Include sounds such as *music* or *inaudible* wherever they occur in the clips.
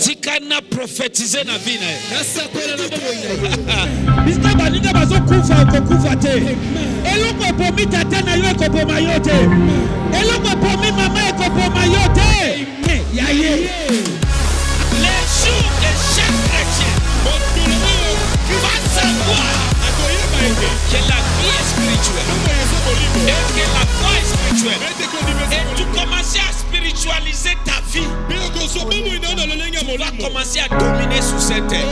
tika na prophétiser na ye. Bisika baninga bazokufa okokufa te. Eloko epomi tata na yo ekoboma yo te. Eloko epomi mama ekoboma yo te. Ya ye. Les jours de chaque chrétien. Va savoir que la vie est spirituelle. Et que la commences à spiritualiser ta vie. Tu vas commencer à dominer sur cette terre.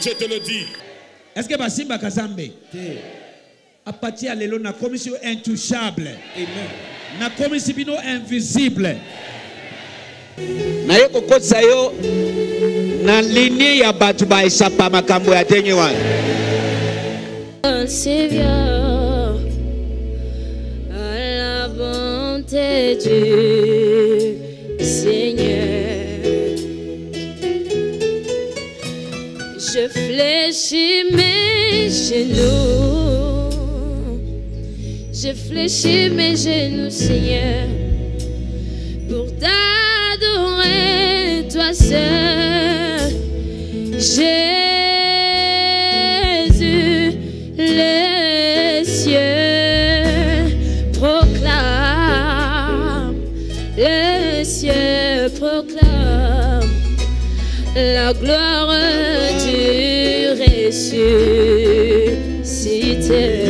Je te le dis. est ce que basimbaka zambe apati ya lelo nakomisi yo intouchable? Nakomisi bino invisible. Naye kokotisa yo na linie ya bato baesapa makambo ya wana Je fléchis mes genoux, je fléchis mes genoux, Seigneur, pour t'adorer, toi seul. Yeah.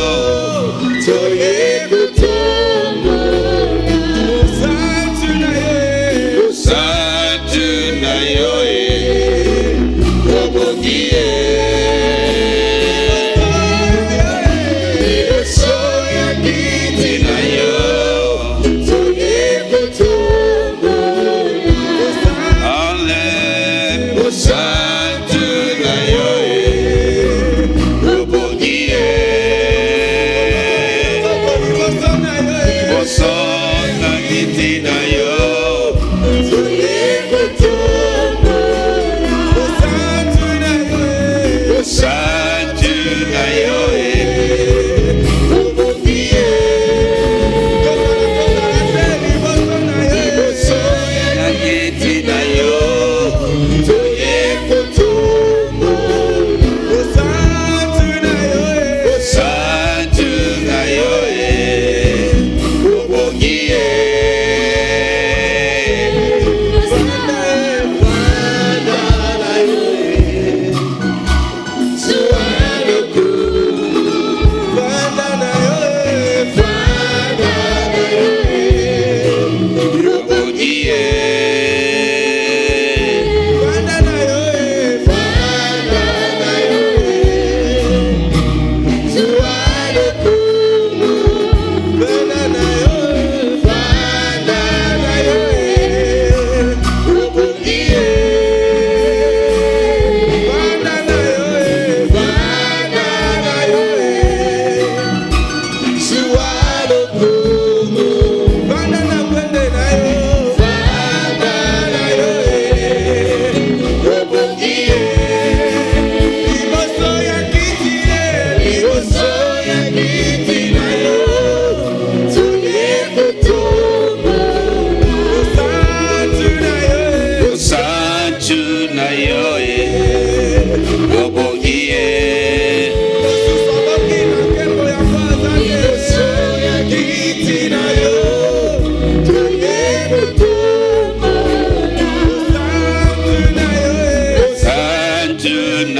Na yo.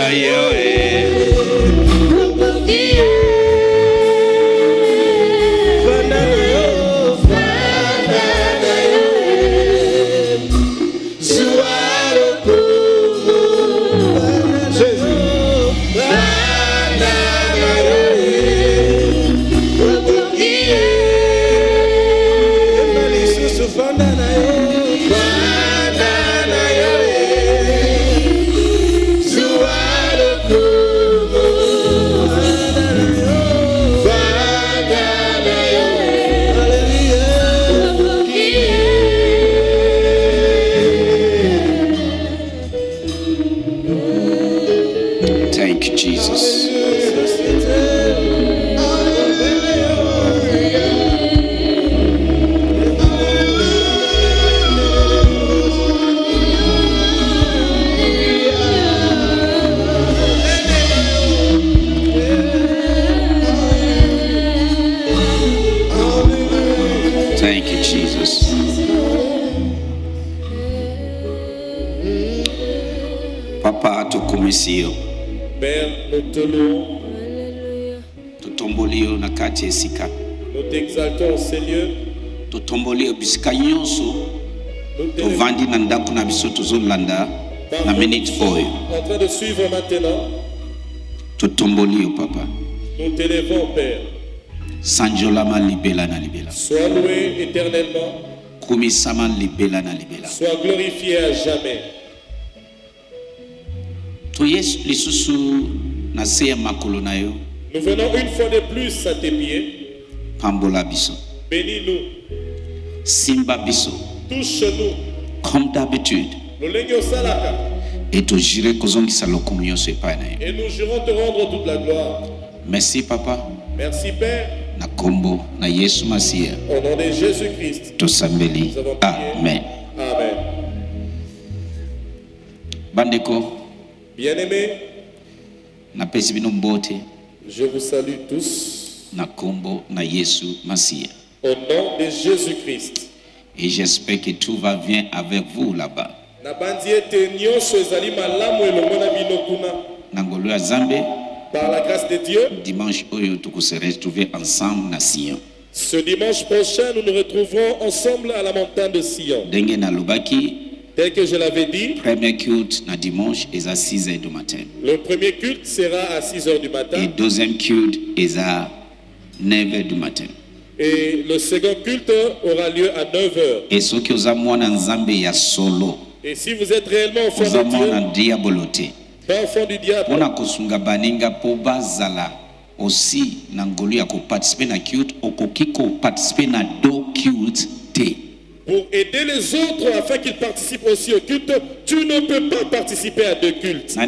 Santu na sio. totomboli yo na kati ya esika totomboli yo bisika nyonso tovandi na ndako na biso tozolanda na minute oyo. totomboli yo papa. Sanjolama libela na libela. Komisama libela na libela. Sois glorifié à jamais. Nous venons une fois de plus à tes pieds. pambola biso. Bénis-nous, simba biso. Touche-nous. comme d'habitude. Et nous jurons te rendre toute la gloire. merci papa. Merci, Père, na kombo na yesu masiya au nom de Jésus-Christ. tosambeli amen. Amen. bandeko Bien-aimés, napesi bino mbote je vous salue tous na kombo na yesu masiya au nom de Jésus-Christ. et j'espère que tout va bien avec vous là-bas. Nabandi ete nyonso ezali malamu elongo na bino kuna. Na ngolu ya nzambe par la grâce de dieu dimanche oyo retrouver ensemble na sion. ce dimanche prochain nous nous retrouverons ensemble à la montagne de sion tel que je l'avais dit premier culte na dimanche eza 6 heures du matin. le premier culte sera à 6 heures du et matin deuxième culte eza 9 heures du matin. et le second culte aura lieu à 9 heures. E soki oza mwana nzambe ya solo. Et si vous êtes réellement enfant de dieu pas enfant du diable. Mpona kosunga baninga mpo bazala. Osi na ngolu ya koparticipe na culte. Okoki koparticipe na do culte te pour aider les autres afin qu'ils participent aussi au culte tu ne peux pas participer à deux cultes. Mais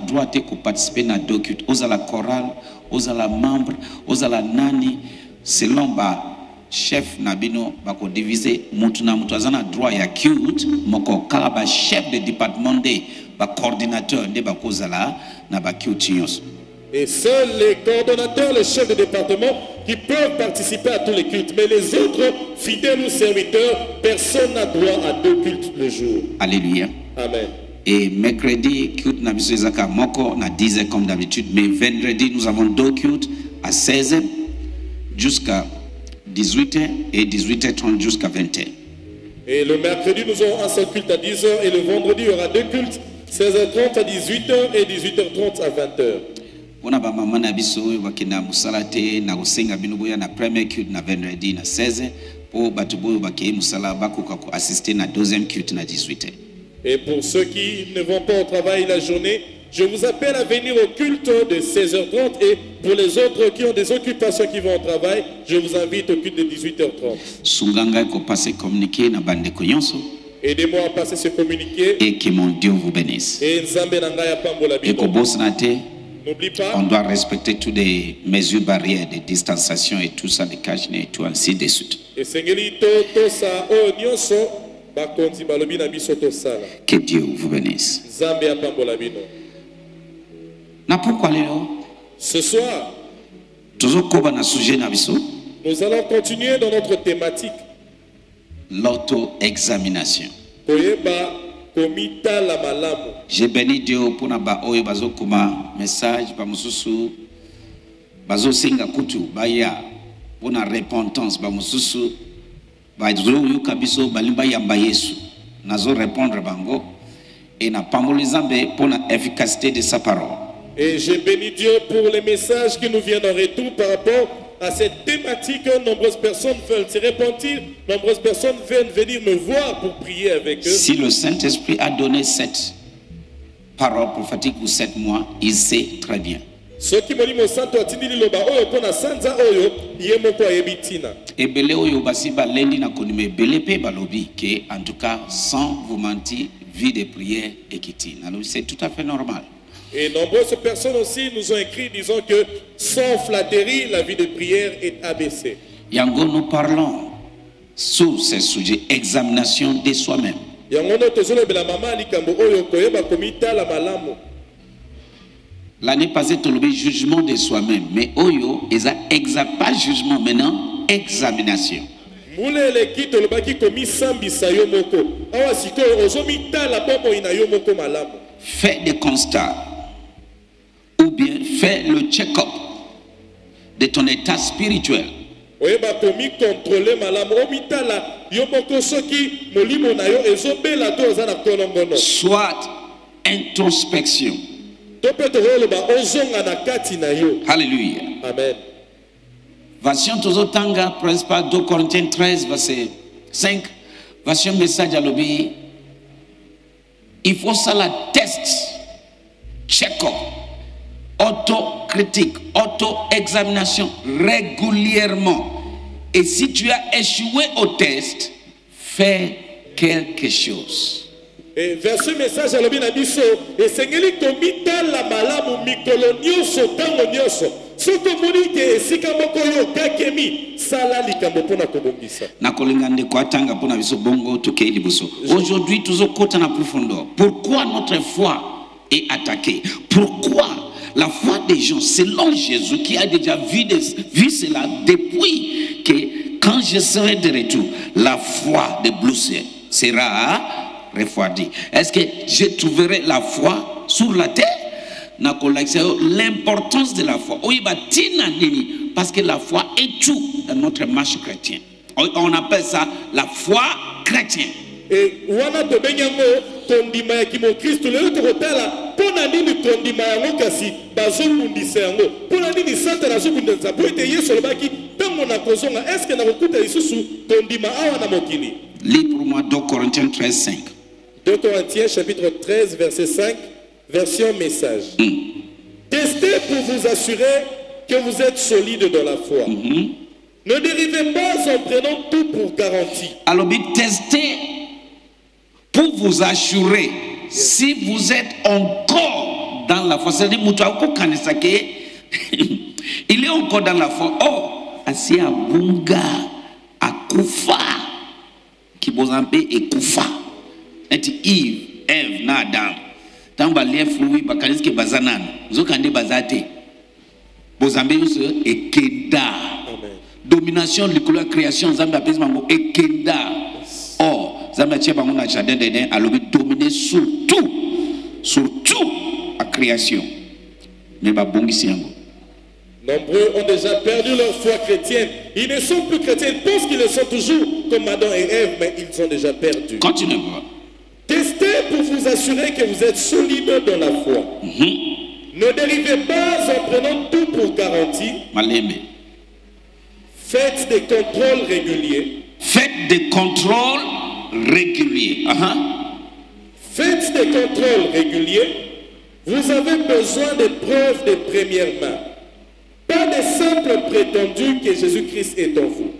droit te koparticipe na do culte ozala chorale membre nani. Selon ba chef na bino droit ya culte moko bachef de département na Et seuls les coordonnateurs, les chefs de département qui peuvent participer à tous les cultes. Mais les autres fidèles ou serviteurs, personne n'a droit à deux cultes le jour. alléluia Amen. Et mercredi, culte na biso ezaka moko na 10h comme d'habitude. Mais vendredi, nous avons deux cultes à 16h jusqu'à 18h et 18h30 jusqu'à 20h. Et le mercredi, nous aurons un seul culte à 10h. Et le vendredi, il y aura deux cultes, 16h30 à 18h et 18h30 à 20h. Mpona bamama na biso oyo bakenda mosala te na kosenga bino boya na premier culte na vendredi na 16 mpo bato boyo bakei mosala bakoka koassiste na deuxième culte na 18 Et pour ceux qui ne vont pas au travail la journée, je vous appelle à venir au culte de 16h30. Et pour les autres qui ont des occupations qui vont au travail, je vous invite au culte de 18h30. sunga ngai kopase communiqué na bandeko nyonso Aidez-moi à passer ce communiqué. et que mon dieu vous bénisse Et Nzambe na ngai apambola bino. ekobosana te On doit respecter toutes les mesures barrières de distanciation et tout ça, de cache et tout, ainsi de suite. Que Dieu vous bénisse. Na pourquoi lelo? Ce soir nous allons continuer dans notre thématique l'auto-examination. J'ai béni Dieu pour na ba oyo bazokoma message ba mususu bazosenga kutu baya mpona repentance ba mususu bazoyoka biso balingi bayamba yesu. Nazo répondre bango e napamboli nzambe mpona efficacité de sa parole. Et je bénis Dieu pour les messages qui nous viennent en retour par rapport à cette thématique. Nombreuses personnes veulent se repentir, nombreuses personnes viennent venir me voir pour prier avec eux. si le Saint-Esprit a donné cette parole prophétique pour sept mois il sait très bien ebele oyo basi balendi na kondima ebele mpe balobi ke en tout cas sans vous mentir vie de prière ekiti nalobi c'est tout à fait normal et nombreuses personnes aussi nous ont écrit disant que sans flatterie la vie de prière est abaissée. Yango nous parlons sur ce sujet examination de soi-même. L'année passée tolobi jugement de soi-même mais oyo eza exa pas jugement maintenant examination. Fais des constats ou bien fais le check-up de ton état spirituel. Soit introspection. Alléluia amen. Version tozotanga principal 2 corinthiens 13 verset 5 version message alobi il faut ça la test. Check-up autocritique auto-examination régulièrement. Et si tu as échoué au test fais quelque chose. E, verse message alobi na biso esengeli komitala malamu mikolo nyonso ntango nyonso soki omoni ke esika moko yo okakemi sala likambo mpona kobongisa nakolinga ndeko atanga mpona biso bongo tokei liboso aujourd'hui tozokota na profondeur. Pourquoi notre foi est attaquée? Pourquoi la foi des gens selon jésus qui a déjà vu, cela depuis que quand je serai de retour la foi de Bruxelles sera refroidie. Est-ce que je trouverai la foi sur la terre? L'importance de la foi. Nini parce que la foi est tout dans notre marche chrétienne. On appelle ça la foi chrétienne. E kondima ya kimokristu lelo tokotala mpo na nini kondima yango kasi bazobundisa yango? Mpo na nini satana azobundisa po ete yesu alobaki ntango nakozonga eske nakokuta lisusu kondima awa na mokili? Lis pour moi 2 Corinthiens 13 5 2 Corinthiens chapitre 13 verset 5 version message. Testez pour vous assurer que vous êtes solide dans la foi. Ne dérivez pas en prenant tout pour garantie alobi testez pour vous assurer si vous êtes encore dans la foi c'est-à-dire *laughs* il est encore dans la foi. Oh asi abunga akufa kibozwa mpe ekufa neti eve eve na adam ntango balia fruit bakanisi ke baza nano nzoka nde baza te. Bozambe nyonso ekenda. Domination likolo ya création nzambe apesi bango ekenda nzambe atie bango na jardin d'eden alobi domine surtout création me babongisi yango Nombreux ont déjà perdu leur foi chrétienne. Ils ne sont plus chrétiens. Ils pensent qu'ils le sont toujours comme Adam et Ève, mais ils sont déjà perdus. continue voir Testez pour vous assurer que vous êtes solide dans la foi. Ne dérivez pas en prenant tout pour garantie. malembe Faites des contrôles réguliers. faites des contrôles réguliers Aha. Faites des contrôles réguliers. Vous avez besoin de preuves de première main. Pas de simples prétendus que Jésus-Christ est en vous.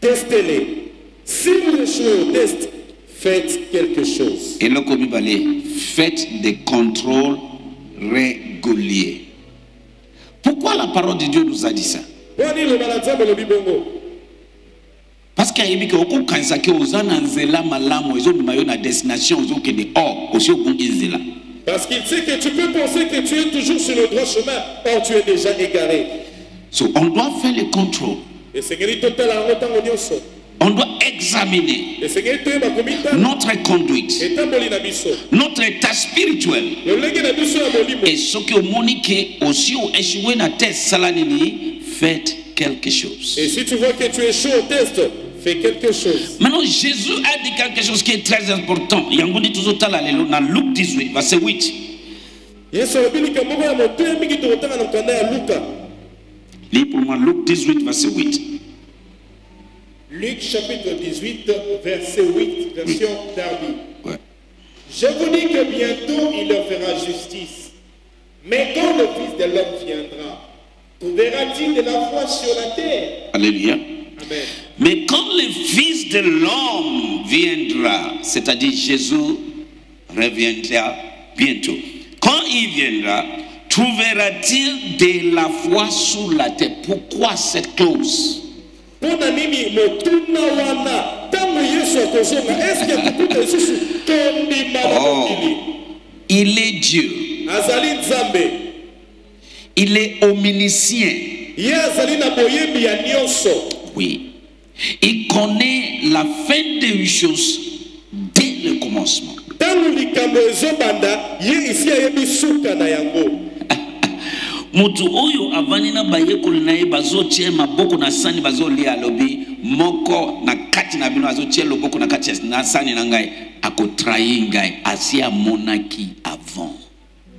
Testez-les. Si vous échouez au test, faites quelque chose. eloko mibale faites des contrôles réguliers Pourquoi la parole de Dieu nous a dit ça mpo nini loba na nzambe elobi bongo parce que ayebi ke okokanisa ke oza na nzela malamu ezobima yo na destination ozokende or osi obungi nzela. Parce qu'il sait que tu peux penser que tu es toujours sur le droit chemin, or tu es déjà égaré. so on doit faire le contrôle. On doit examiner notre conduite notre état spirituel. Et soki omoni ke osi oéchoué na test sala nini faites quelque chose. Et si tu vois que tu es chaud au test fais quelque chose Maintenant, Jésus a dit quelque chose qui est très important. Yango dit toujours tala lelo na Luc 18, verset 8. yesu alobi likambo moko ya motoya mingi tokotanga na mokanda ya luka Lis pour moi Luc 18, verset 8. luc chapitre 18 verset 8 version darby Ouais. je vous dis que bientôt il leur fera justice mais quand le fils de l'homme viendra trouvera-t-il de la foi sur la terre? Alléluia. Amen. Mais quand le Fils de l'homme viendra, c'est-à-dire Jésus reviendra bientôt. Quand il viendra, trouvera-t-il de la foi sur la terre? Pourquoi cette clause? Oh, il est Dieu. Il est omniscient. Oui. Il connaît la fin des choses dès le commencement. ntango likambo ezobanda ye isi ayebi suka na yango moto oyo avandi na bayekoli na ye bazotia maboko na sani bazolia alobi moko na kati na bino azotia loboko na kati na sani na ngai akotrahi ngai asi amonaki avant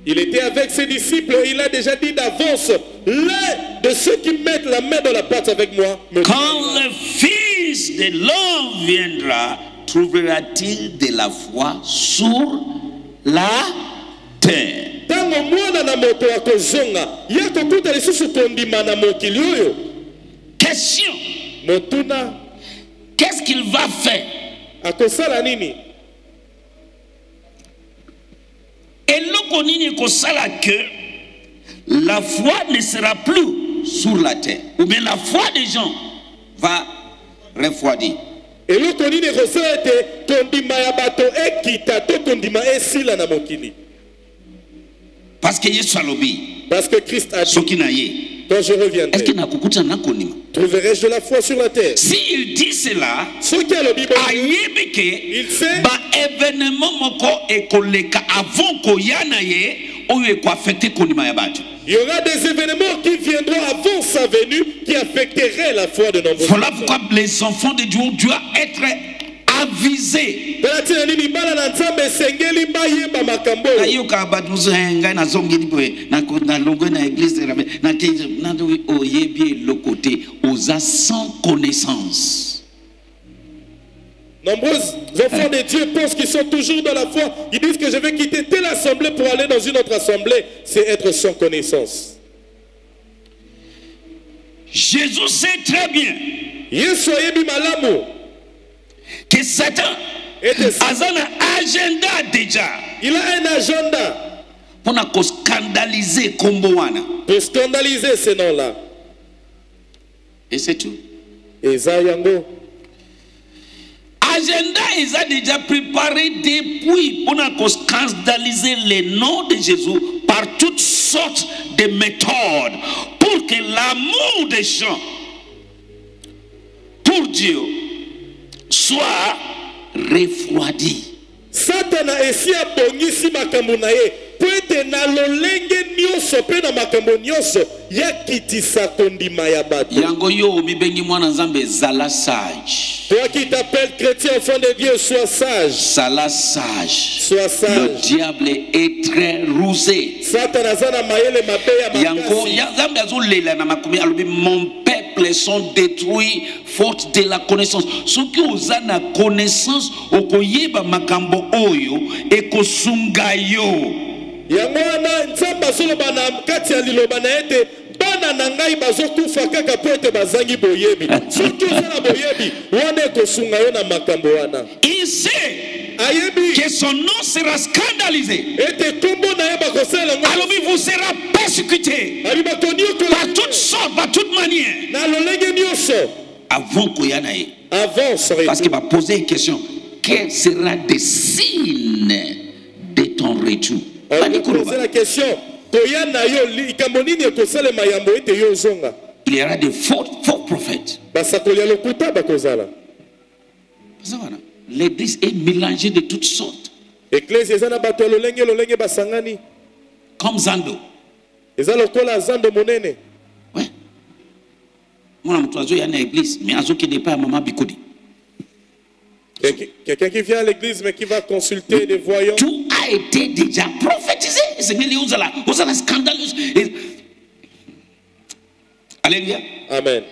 Il était avec ses disciples, il a déjà dit d'avance, l'un de ceux qui mettent la main dans la pâte avec moi me quand le fils de l'homme viendra trouvera-t-il de la foi sur la terre? Question. Qu'est-ce qu'il va faire? Eloko nini ekosala que la foi ne sera plus sur la terre. Ou bien la foi des gens va refroidir. Eloko nini ekosala ete kondima ya bato ekita to kondima esila na mokili. Parce que yesu alobi parce que christ a dit. Soki na ye quand je reviendrai trouverai-je de la foi sur la terre? S'il dit cela soki alobi bongo ayebi ke Il sait- baévénement moko ekoleka avant koya na ye oyo ekoaffecte kondima ya bato. Il y aura des événements qui viendront avant sa venue qui affecteraient la foi de nombreux voilà personnes. pourquoi les enfants de dieu doivent être avisés mpona ntina nini? Bana na nzambe esengeli bayeba makambo. Oyo nayoka bato mosusu "Eh, ngai nazongeli boye. Nalongwe na église nakei oyebi eloko te. Oza sans connaissance. Nombreux enfants de Dieu pensent qu'ils sont toujours dans la foi. Ils disent que je vais quitter telle assemblée pour aller dans une autre assemblée. C'est être sans connaissance. jésus sait très bien que satan aza na agenda déjà. Il a un agenda. Mpona koscandalize kombo wana. Pour scandaliser ce nom-là. et c'est tout. Eza yango. agenda eza déjà préparé depuis mpona koscandaliser le nom de jésus par toutes sortes de méthodes pour que l'amour des gens pour dieu soit refroidi. Satana esi abongisi makambo na ye mpo ete na lolenge nyonso mpe na makambo nyonso yakitisa kondima ya bato. Yango yo omibengi mwana nzambe zala sage. Toi qui t'appelles chrétien enfant de dieu sois sage. Zala sage. Sois le sage diable est très rusé. Satana aza na mayele mabe ya yango nzambe azolela na makomi alobi mon peuple sont détruits faute de la connaissance. Soki oza na connaissance okoyeba makambo oyo ekosunga yo. Yango wana nzambe azoloba na kati ya liloba na bana na ngai bazokufa kaka mpo ete bazangi boyebi soki oza na boyebi wana ekosunga yo na makambo wana que son nom sera scandalisé. Alors il vous sera persécuté. Bakoniokola par toutes sortes, par toutes manières. Avant avant Parce qu'il va poser une question. Quel sera des signes de ton retour? Bandi pose koloba. la question. Il y aura des faux, faux prophètes. L'église est mélangée de toutes sortes. Comme Zando. Ouais. Mwana mtu azoya na église, mais azokende pas à maman Bikodi. Quelqu'un qui vient à l'église mais qui va consulter des voyants Tout a été déjà prophétisé. C'est scandaleuse. Alléluia. amen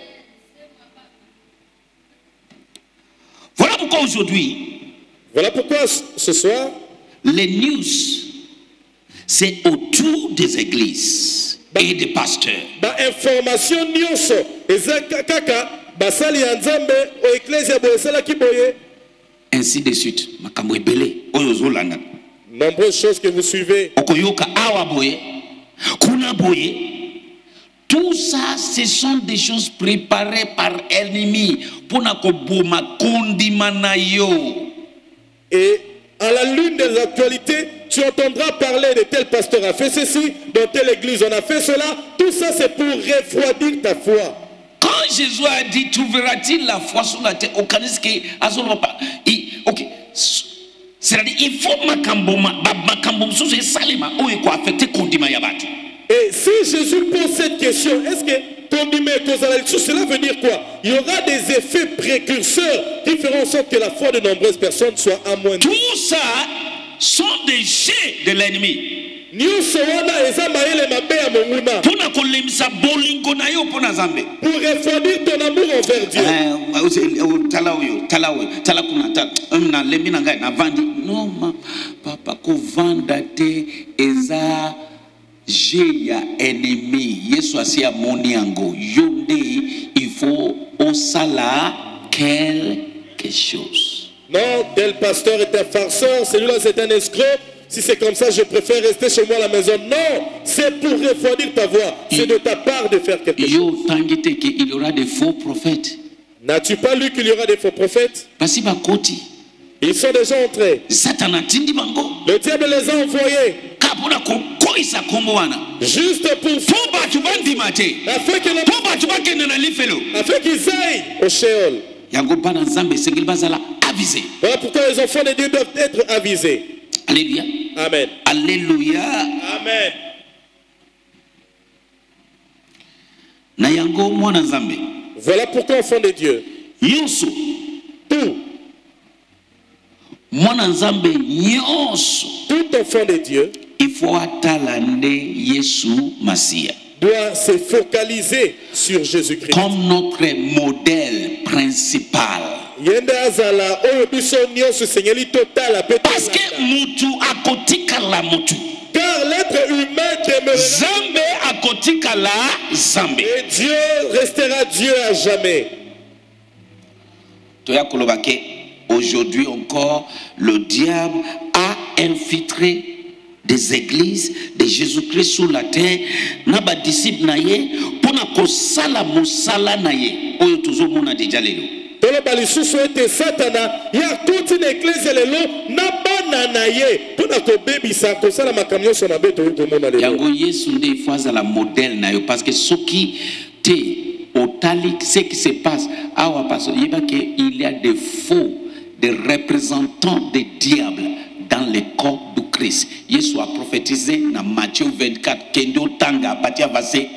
Voilà pourquoi aujourd'hui, voilà pourquoi ce soir les news, c'est autour des églises et des pasteurs. bainformation nyonso eza ka- kaka basali ya nzambe oyo eklesi boye esalaki boye Ainsi de suite. Makambo ebele. Oyo ozolanda. nombreuses choses que vous suivez okoyoka awa boye kuna boye tout ça ce sont des choses préparées par ennemi mpona koboma kondima na yo. Et à la lune des actualités tu entendras parler de tel pasteur a fait ceci dans telle église on a fait cela. Tout ça c'est pour refroidir ta foi. Quand jésus a dit trouveras-t-il la foi sur la terre? Ok. C'est-à-dire il faut makambo ma- ba- makambo mosusu esalema oyo ekoaffecte kondima ya bato Et si Jésus pose cette question, est-ce que cela veut dire quoi? Il y aura des effets précurseurs qui feront en sorte que la foi de nombreuses personnes soit amoindrie. tout ça sont des jets de l'ennemi. Pour refroidir ton amour envers Dieu. Ose- o- tala oyo tala oyo tala kuna ta- nalembi na ngai navandi no ma papa je ya ennemi yesu asi amoni yango yo nde il faut osala quelque chose Non, tel pasteur est un farceur, celui-là c'est un escroc. Si c'est comme ça, je préfère rester chez moi à la maison. Non, c'est pour refroidir ta voix. C'est de ta part de faire quelque chose. y aura des faux prophètes N'as-tu pas lu qu'il y aura des faux prophètes? Ils sont déjà entrés. Le diable les a envoyés mpona kokoyisa nkombo wana. Juste pour mpo bato bandima te mpo bato bakende na lifelo. Afin qu'ils aillent au Sheol. yango bana nzambe esengeli bazala avise Voilà pourquoi les enfants de Dieu doivent être avisés. alleluya Amen. Amen. na yango mwana nzambe. Voilà pourquoi, enfants de Dieu, nyonso. tout, mwana nzambe nyonso. Tout enfant de Dieu nde yesu masiya doit se focaliser sur Jésus-Christ. comme notre modèle principal. Parce que mutu akotikala mutu. Car l'être humain demeurera akotikala nzambe et Dieu restera Dieu à jamais. toya aujourd'hui encore le diable a infiltré des églises de jésus-christ sur la terre na badisciple na ye mpona kosala mosala na ye. Oyo tozomona deja lelo. Toloba lisusu ete satana ye akuti na eklezia lelo na bana na ye mpo na kobebisa kosala makambo nyonso mabe toyi komona lelo. Yango yesu nde ifo azala modele na yo parce que soki te otali ce qui se passe awa parce yeba ke il y a des faux des représentants des diables dans le corps du christ yesu a prophétisé na matthieu 24 kende otanga apati ya verset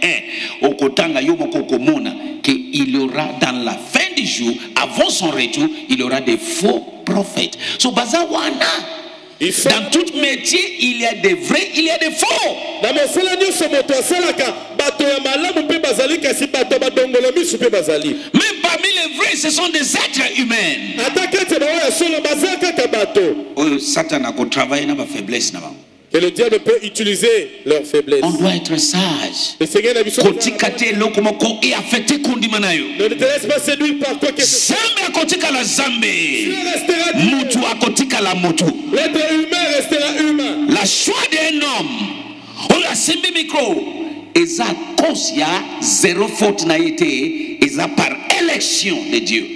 1 okotanga yo moko okomona que il y aura dans la fin du jour avant son retour il y aura des faux prophètes so baza wana dans tout métier, il y a des vrais, il y a des faux. na mosala nyonso moto asalaka bato ya malamu mpe bazali kasi bato ya badongolo misu mpe bazali Même parmi les vrais, ce sont des êtres humains. ata kati baoyo ya solo baza bato Oyo Satan a travaillé dans ma faiblesse. et le diable peut utiliser leur faiblesse On doit être sage. na Kotika te eloko moko et affecter kondima na yo. ne te laisse pas séduire par quoi que ce soit Zambe akotika la zambe. Mutu akotika kozala motu L'être humain restera humain. la choix d'un homme oyo asimbi mikro eza cause ya zéro faute na ye te eza par élection de dieu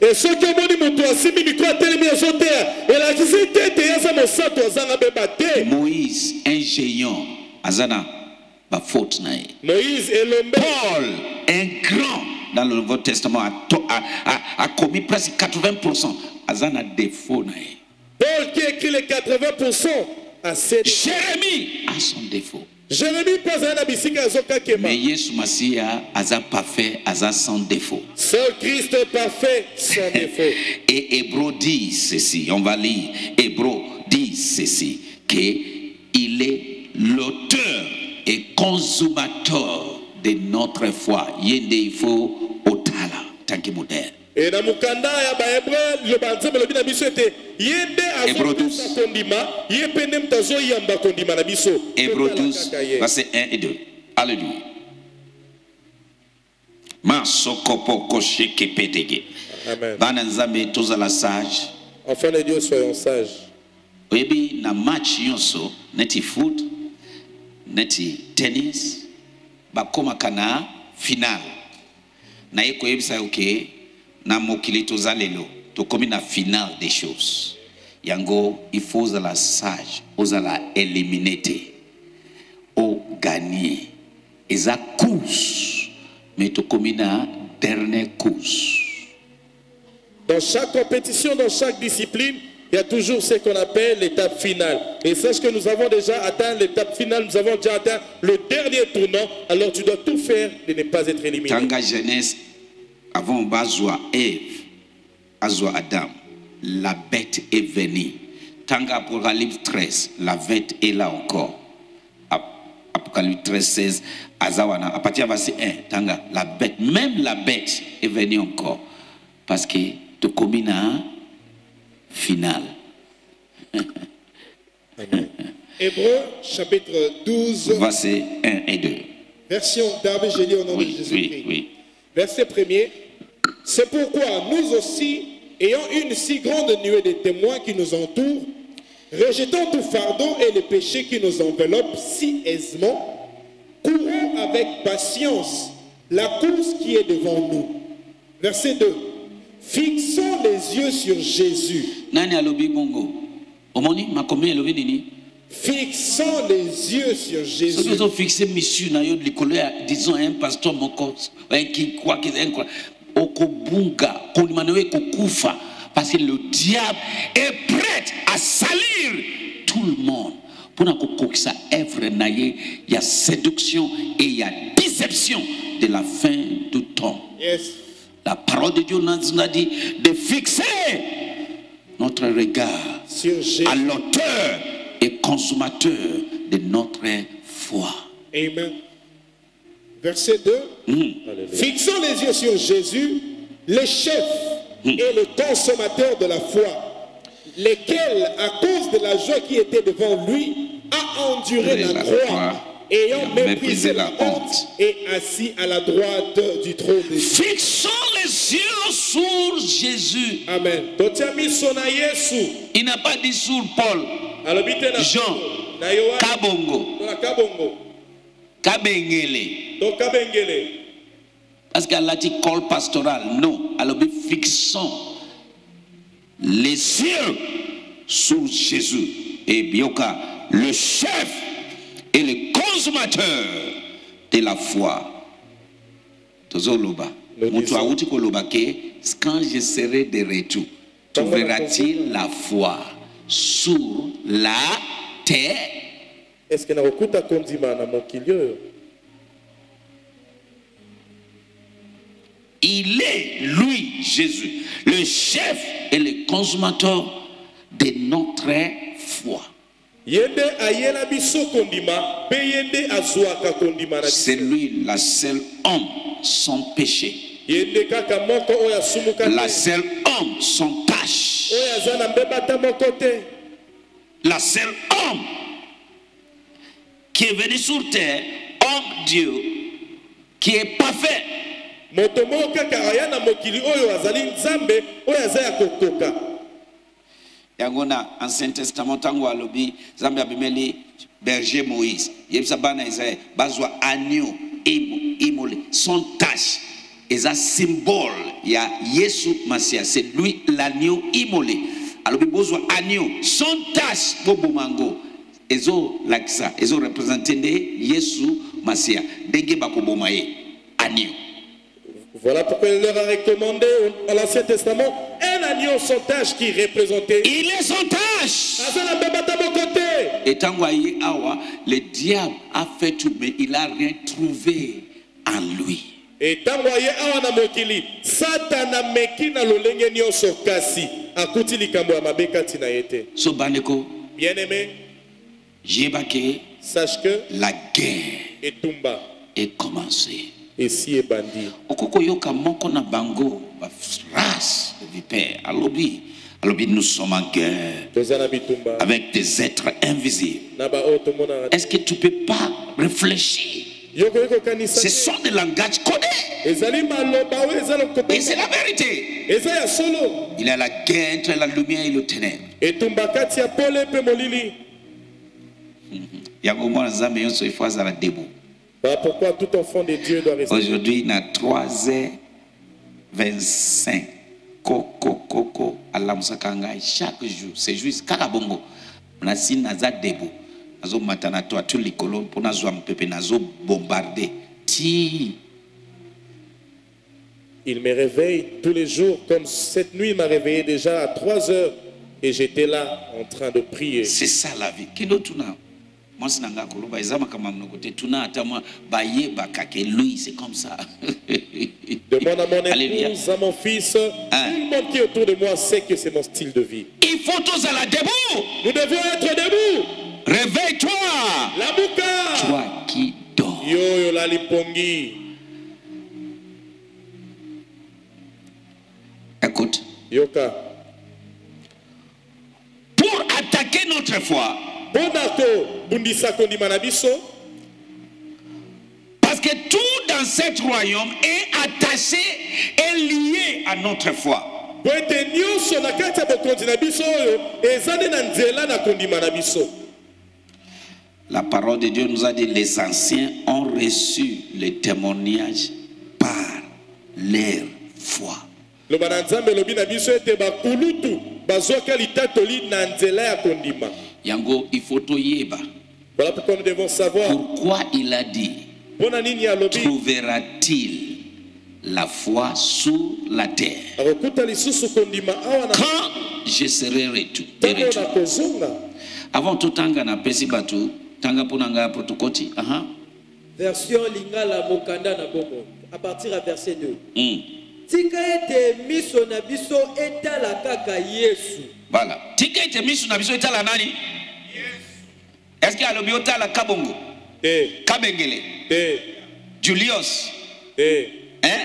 Et soki omoni moto asimbi mikro atelemi azoteya elakisi te ete aza mosantu azanga beba te moïse un géant aza na bafaute na ye. Moïse elombe. Paul un grand dans le nouveau testament a, a, a, a commis presque 80 aza na défaut na ye. Paul qui écrit les 80 à ses jérémie a son défaut jérémie mpe azali na bisika azokakema mais yesu masiya aza parfait aza sans défaut seul christ parfait sans *laughs* défaut Et Hébreu dit ceci, on va lire. Hébreu dit ceci, qu'il est l'auteur et consommateur de notre foi. Yende il faut otala, tanki moderne. E na mokanda ya bahébreu liloba nzambe elobi na biso ete azokusa 12. kondima ye mpe nde moto azoyamba kondima na biso Hébreu Totala 12, kaka ye. verset 1 et 2. Alléluia. Amen Bana nzambe tozala sage. de dieu soyons sages oyebi na match nyonso neti foot neti tennis bakomaka na final naye koyebisa na mokili toza lelo tokomi na final des choses yango il faut ozala sage ozala élimine te oganie eza course mais tokomi na dernière course Dans chaque compétition, dans chaque discipline, il y a toujours ce qu'on appelle l'étape finale. Et sache que nous avons déjà atteint l'étape finale, nous avons déjà atteint le dernier tournant, alors tu dois tout faire de ne pas être éliminé. tanga jeunesse avant bazwa eve azwa adam. La bête est venue. Tanga apocalypse 13 la bête est là encore. Ap- apocalypse 13 16 aza wana. À partir ya verset 1 tanga la bête même la bête est venue encore. Parce que tokomi na finale *laughs* Hébreu chapitre 12, verset 1 et 2 version Gély au nom oui de oui Jésus-Christ. oui Verset 1er. C'est pourquoi nous aussi, ayant une si grande nuée de témoins qui nous entourent, rejetons tout fardeau et les péchés qui nous enveloppent si aisément, courons avec patience la course qui est devant nous. Verset 2. Fixons les yeux sur Jésus. Fixons les yeux sur Jésus. ozofixe misu na yo likolo ya disons un pasteur moko kikwaki okobunga kondima na yo ekokufa parce que le diable est prêt à salir tout le monde mpona kokokisa œuvre na ye ya séduction et ya déception de la fin du temps Yes. la parole de Dieu nous a dit de fixer notre regard Sur Jésus. à l'auteur et consommateur de notre foi. Amen. Verset 2. Mm. Fixons les yeux sur Jésus, le chef et le consommateur de la foi, lequel, à cause de la joie qui était devant lui, a enduré la la croix, croix, ayant méprisé la honte et assis à la droite du trône de Dieu. Fixons les yeux sur Jésus. amen Il n'a pas dit sur Paul, Jean, Kabongo, Kabengele. Parce qu'elle a dit col pastoral. Non, elle a dit fixons les yeux sur Jésus. Et Bioka, le chef et le consommateur de la foi. Tozoloba. Koloba ke, quand je serai de retour, verras-tu la foi? Sur la terre. Eske nakokuta kondima na mokili oyo Il est, lui, Jésus, le chef et le consommateur de notre foi. C'est lui, la seule homme sans péché, la seule homme sans tâche, la seule homme qui est venu sur terre, homme Dieu, qui est parfait. yango na ancien testament ntango alobi nzambe abimeli berger moïse. Yebisa bana israel bazwa agneau imo- imole sans tache eza symbole ya yesu masia c'est lui l'agneau imolé alobi bozwa agneau sans tache boboma yango ezolakisa ezorepresente nde yesu masia ndenge bakoboma ye agneau. Voilà pourquoi il leur a recommandé à l'Ancien Testament un agneau sans tache qui représentait il est sans tache. Et awa, le diable a fait tout, mais il n'a rien trouvé en lui. Et ntango aye awa na mokili satana ameki na lolenge nyonso kasi. Akuti likambo ya mabe kati na ye te So bandeko, bien aimé sache que la guerre etumba est commencée. esi ebandi moko na bango alobi alobi nous sommes en guerre avec des êtres invisibles. Est-ce que tu peux pas réfléchir? Ce sont des langages codés. Et c'est la vérité. Il y a la guerre entre la lumière et le ténèbre. *laughs* Il Voilà pourquoi tout enfant de Dieu doit rester Aujourd'hui, na 3h25, koko koko alamusaka ngai chaque jour. C'est juste kaka bongo. Nasi naza debout. Likolo. Ti Il me réveille tous les jours, comme cette nuit il m'a réveillé déjà à 3 heures et j'étais là en train de prier. c'est ça la vie. Kino tuna mwasi koloba tuna ata mwa lui c'est comme ça *laughs* Demande à mon Alléluia. épouse, à mon fils, Hein. tout le monde qui est autour de moi sait que c'est mon style de vie. il faut tozala debout Nous devions être debout. Réveille-toi. Toi qui dors. Yo yo la lipongi. écoute. Yoka. pour attaquer notre foi. Parce que tout dans cet royaume est attaché et lié à notre foi. po ete nyonso na kati ya bokonzi na biso oyo eza nde na nzela na kondima na biso La parole de Dieu nous a dit les anciens ont reçu le témoignage par leur foi. Yango, il faut voilà pourquoi nous devons savoir Pourquoi il a dit Trouvera-t-il la foi sous la terre? Quand je serai retour, de Avant tout na pesi batu, tanga pona nga protokoti. Aha. version lingala mokanda na bongo à partir ya verset 2 Mm. tika ete miso na biso etala kaka yesu Voilà. Tika ete misu na biso etala nani? Est-ce que alobi otala kabongo? te Kabengele? te Julius? te Hein?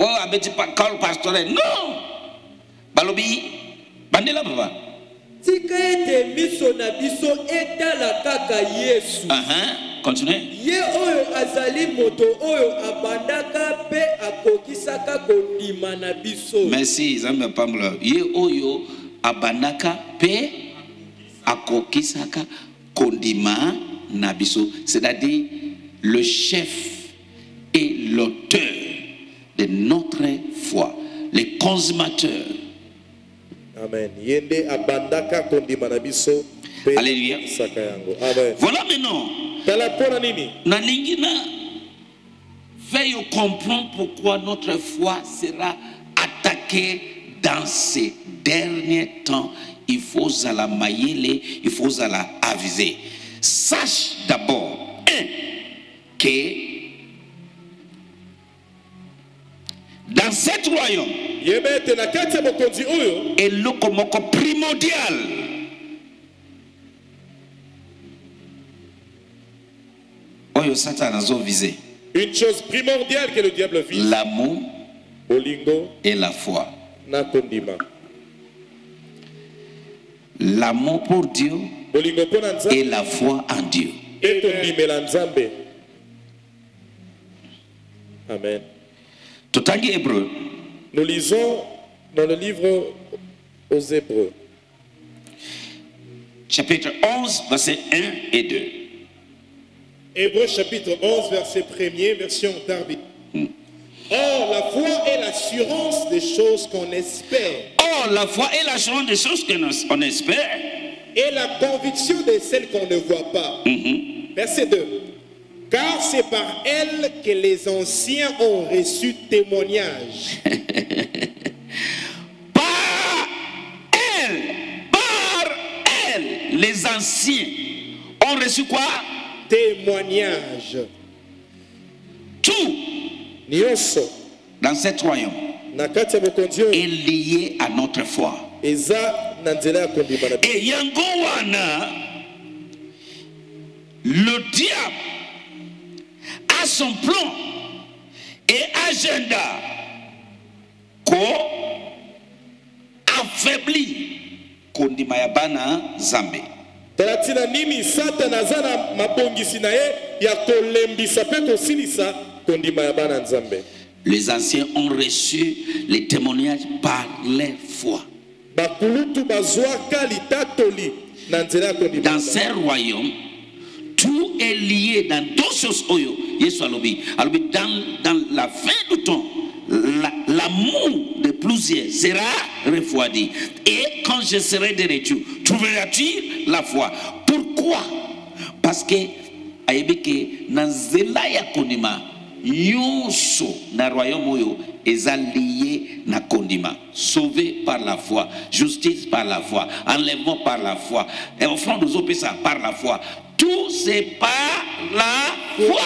Oh, abeti pa call pastorel. Non! Balobi bandela papa. Tika ete miso na biso etala kaka yesu Aha. Continue. ye oyo azali moto oyo abandaka mpe akokisaka kondima na biso Merci, Zambia Pamela. Ye oyo abanaka pe akokisaka kondima na biso. C'est-à-dire le chef et l'auteur de notre foi, le consommateur. Amen. Ye nde abandaka kondima na biso mpe Alléluia. yango. Amen. Voilà maintenant. tala mpona nini? Nalingi na fait yo comprendre pourquoi notre foi sera attaquée dans ces derniers temps. Il faut zala mayele il faut zala aviser. Sache d'abord un que dans cet royaume. Eloko moko primordial. Oyo satan azovise une chose primordiale que le diable vise l'amour et la foi. L'amour pour Dieu et la foi en Dieu. mpe amen Totangi Hébreu, nous lisons dans le livre aux hébreux chapitre 11, versets 1 et 2. Hébreux chapitre 11, verset 1er, version Darby. Or, la foi est l'assurance des choses qu'on espère Or, la foi est l'assurance des choses que nous- on espère. et la conviction de celles qu'on ne voit pas. Mhm. Verset 2. Car c'est par elle que les anciens ont reçu témoignage. *laughs* Par elle, par elle, les anciens ont reçu quoi? Témoignage. Tout dans cet royaume est lié à notre foi. Et yango le diable a son plan et agenda ko affaibli kondima ya bana zambe. tala ntina nini satana aza na mabongisi na ye ya kolembisa mpe kosilisa? Kondima ya bana nzambe Les anciens ont reçu les témoignages par leur foi. bakulutu bazwaka litatoli na nzela ya kondima Dans ce royaume, tout est lié dans deux choses. Oyo. Alobi, dans, dans la fin du temps, la- l'amour de plusieurs sera refroidi. Et quand je serai de retour, trouveras-tu la foi? Pourquoi? Parce que, ayebi ke, na nzela nyonso na royaume oyo eza lié na kondima. Sauvé par la foi justice par la foi enlèvement par la foi et offrande ozopesa par la foi. Tout c'est par la foi.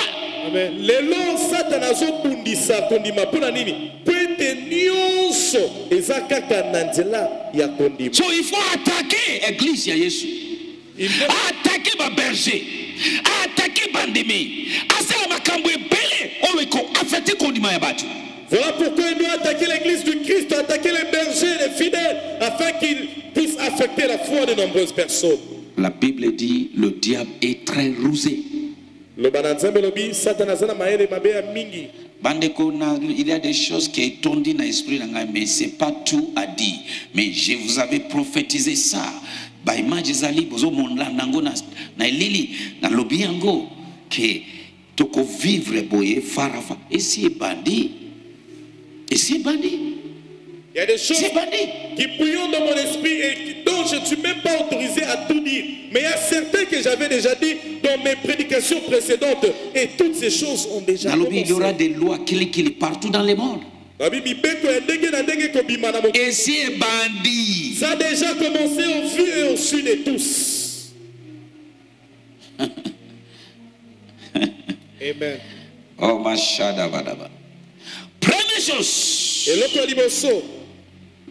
Lelo satana azobundisa kondima mpo na nini. Mpo ete nyonso eza kaka na nzela ya kondima so il faut attaquer église ya yesu attaquer baberger attaquer bandimi asala makambo Voilà pourquoi il doit attaquer l'église du Christ, attaquer les bergers, les fidèles, afin qu'ils puissent affecter la foi de nombreuses personnes. la bible dit le diable est très rusé il y a des choses qui est tombé dans l'esprit, mais c'est pas tout à dire. Mais je vous avais prophétisé ça. Ba image ezali bozo monla nango na na elili na lobi yango ke boye farafa. Et si bandi? Et si bandi? il y a des choses C'est qui bouillonnent dans mon esprit et qui- dont je ne suis même pas autorisé à tout dire. Mais il y a certains que j'avais déjà dit dans mes prédications précédentes. Et toutes ces choses ont déjà Na lobi il y aura commencé. des lois kili partout dans le monde. Mokili. Et si bandi? Ça a déjà commencé au vu et au su de tous. *laughs* Amen. Oh mashada badaba. Première chose. eloko liboso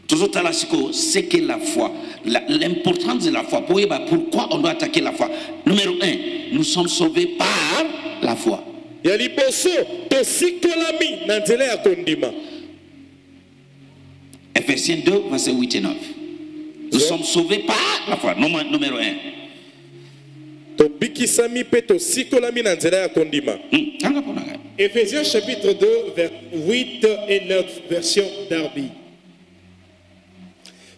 tozotala sikoyo c'est que la foi l'importance de la foi. Pourquoi on doit attaquer la foi? Numéro un nous sommes sauvés par la foi. Ya liboso tosikolami na nzela ya kondima Ephésiens 2 verset 8 et 9 nous sommes sauvés par la foi. Numé- numéro un tobikisami mpe tosikolami na nzela ya kondima tanga mpo na ngai. Éphésiens chapitre 2, vers 8 et 9, version Darby.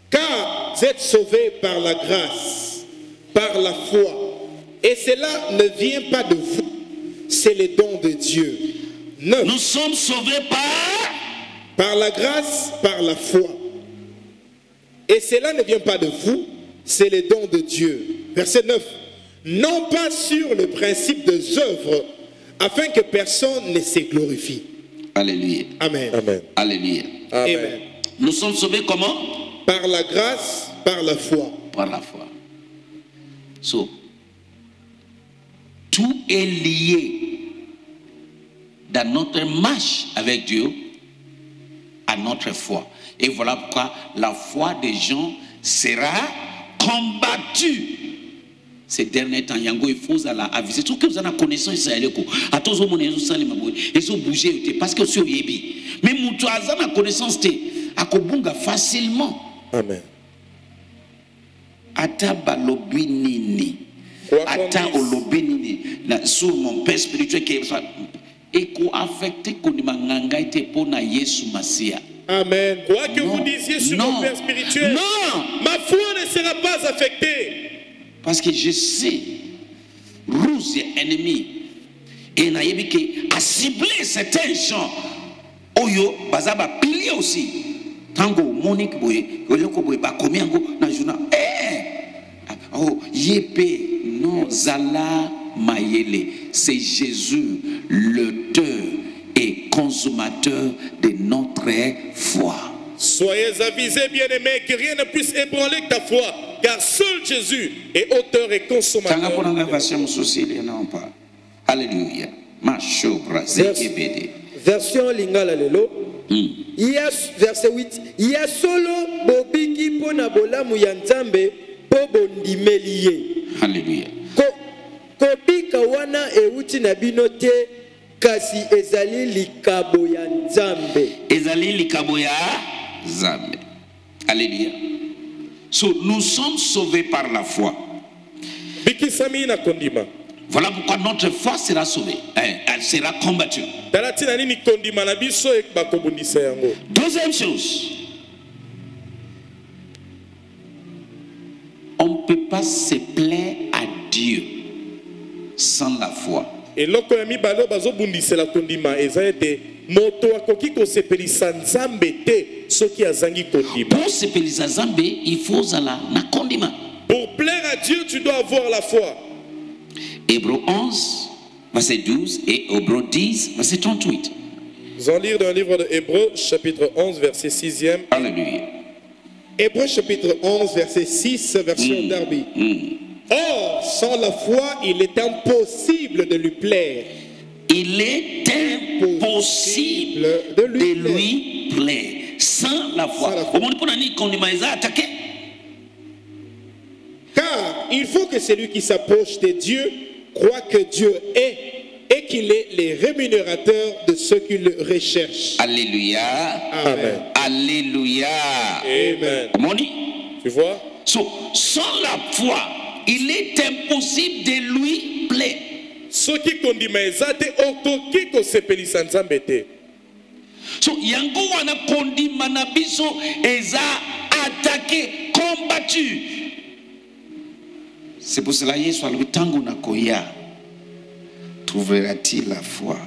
Car vous êtes sauvés par la grâce, par la foi. Et cela ne vient pas de vous, c'est le don de Dieu. 9. nous sommes sauvés par Par la grâce, par la foi. Et cela ne vient pas de vous, c'est le don de Dieu. Verset 9. Non pas sur le principe des œuvres, afin que personne ne se glorifie. Alléluia Amen. Amen. Alléluia Amen. nous sommes sauvés comment? Par la grâce, par la foi. par la foi so tout est lié dans notre marche avec Dieu à notre foi. Et voilà pourquoi la foi des gens sera combattue. Ces derniers temps, yango il faut la aviser. Tout que vous avez connaissance ça ko. Atozo mon ezo sali maboy. Ezo bouger te parce que sur yebi. Mais mutu azana connaissance te akobunga facilement. Amen. ata balobi nini ata olobi nini na sur mon père spirituel ke ekoaffecte kondima ngai te mpo na yesu masiya Amen. Quoi que Non. vous disiez sur Non. mon Père spirituel, Non. ma foi ne sera pas affectée. Parce que je sais est ennemi. Et nayebi ke a ciblé certains gens. Oyo baza bapilier aussi. Ntango omoni boye eloko boye bakomi yango na journal. Eh! oh, ye non zala mayele. C'est jésus l'auteur et consommateur de notre foi Soyez avisés, bien-aimés, que rien ne puisse ébranler ta foi, car seul Jésus est auteur et consommateur. ngai version lingala lelo. Ya verset 8 ya solo bobiki mpo na bolamu ya nzambe mpo bondimeli ye halleluya Ko- kobika wana euti na bino te kasi ezali likabo ya nzambe. Ezali likabo ya alléluia. So nous sommes sauvés par la foi. Voilà pourquoi notre foi sera sauvée Hein, elle sera combattue. Deuxième chose. On ne peut pas se plaire à Dieu sans la foi eloko ya mibale oyo bazobundisela kondima eza ete moto akoki kosepelisa nzambe te soki azangi kondima pour sepelisa nzambe il faut ozala na kondima. Pour plaire à dieu tu dois avoir la foi. Hébreu 11 verset 12 et hébreu 10 verset 38 nous allons lire dans le livre de Hébreu chapitre 11 verset 6e alléluia. Hébreux chapitre 11, verset 6, version Darby. Or, sans la foi, il est impossible de lui plaire. Il est impossible de de lui plaire sans la foi. Car il faut que celui qui s'approche de Dieu croit que Dieu est et qu'il est les rémunérateurs de ceux qui le recherchent. alléluia Amen. alléluia amen tu vois? So sans la foi il est impossible de lui plaire. Soki kondima eza te okoki kosepelisa nzambe te. So yango wana kondima na biso eza atake combattu. C'est pour cela yesu alobi ntango nakoya trouvera-t-il la foi?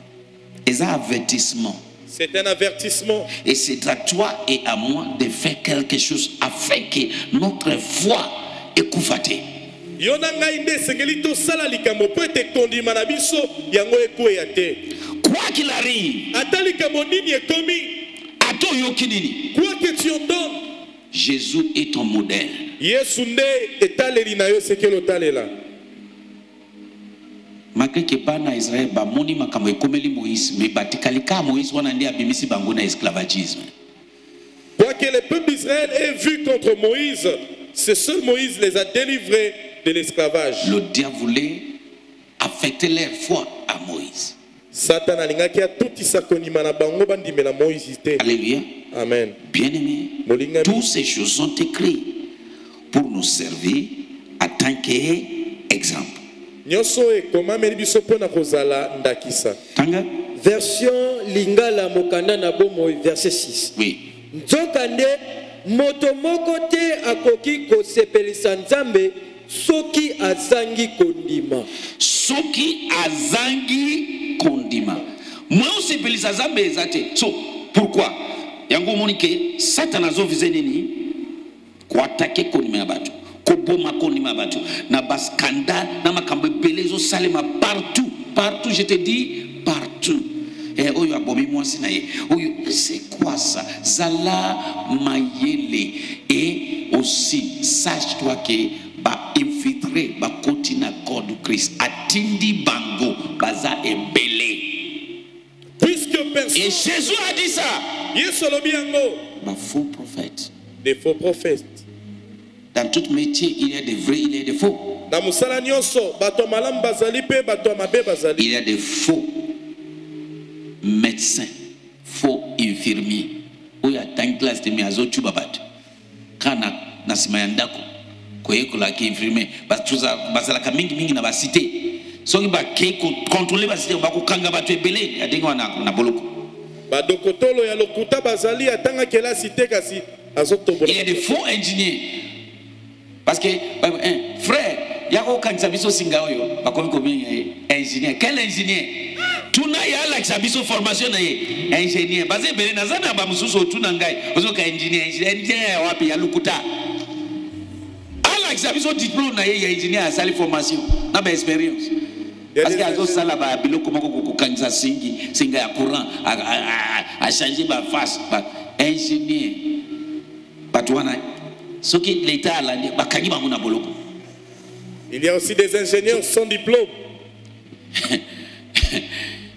Eza avertissement. C'est un avertissement. Et c'est à toi et à moi de faire quelque chose afin que notre foi ekufa te yo na ngai nde esengeli tosala likambo mpo ete kondima na biso yango ekweya te. Quoi qu'il arrive ata likambo nini ekomi? ata oyoki nini? Quoi que tu entends? Jésus est ton modèle. Yesu nde etaleli na yo esekeli otalela malgré ke bana ya israele bamoni makambo ekomeli moïse me batikali kaka moïse wana nde abimisi bango na esclavagisme. Quoique le peuple d'Israël ait vu contre Moïse, c'est seul Moïse les a délivrés de l'esclavage. le diable voulait affecter leur foi à moïse Satan alingaki na bango bandimela Moïse te. alléluia Amen. bien-aimé Molingami. toutes ces choses sont écrites pour nous servir en tant qu'exemple nyonso ekomameli biso mpo na kozala ndakisa tanga? Version lingala mokanda na bomoi verset 6 oui nzokande moto moko te akoki kosepelisa nzambe soki azangi kondima. Soki azangi kondima. Mwa osepelisa nzambe eza te. So pourquoi? Yango omoni ke satan azovize nini? Koatake kondima ya bato. Koboma kondima ya bato. Na baskandale na makambo ebele ezosalema partout. Partout je te dis partout. Eh, oyo abomi mwasi na ye. Oyo ça? Zala mayele. Et aussi sache toi ke bainfiltre bakoti na corps du christ. Atindi bango baza puisque et jésus a dit ça. Yesu alobi yango bafaux prophètes des faux prophètes. Dans tout métier il y a des vrais il y a des faux. Na mosala nyonso bato ya malamu bazali mpe bato ya mabe bazali il y a des faux médecins faux infirmiers. Oyo atangi classe te me azocuba bato kaka na, na nsima ya ndako koyekolaka infirmier bato za- bazalaka mingimingi na basite. Soki bakei kontrole basite bakokanga bato ebele adenge wana na, boloko. Badokotolo ya lokuta bazali atanga kelasi te kasi il y a azotombola des faux ingénieurs. Parce que hein, frère ya kokanisa biso singa oyo bakomi kobenga ye ingénieur. Quel ingénieur? Tuna ye alakisa biso formation na ye. Ingénieur. Baza ebele naza na bamosusu otuna ngai. Ozoka ingénieur ingénieur ya wapi ya lukuta alakisa biso diplôme na ye ya ingénieur asali formation na baexpérience Ya parce que des azosala ba biloko moko kokokangisa singi singa ya courant a- a- a- achange baface ba ingénieur bato wana soki leta alandi bakangi bango na boloko. Il y a aussi des ingénieurs sans diplôme. *laughs*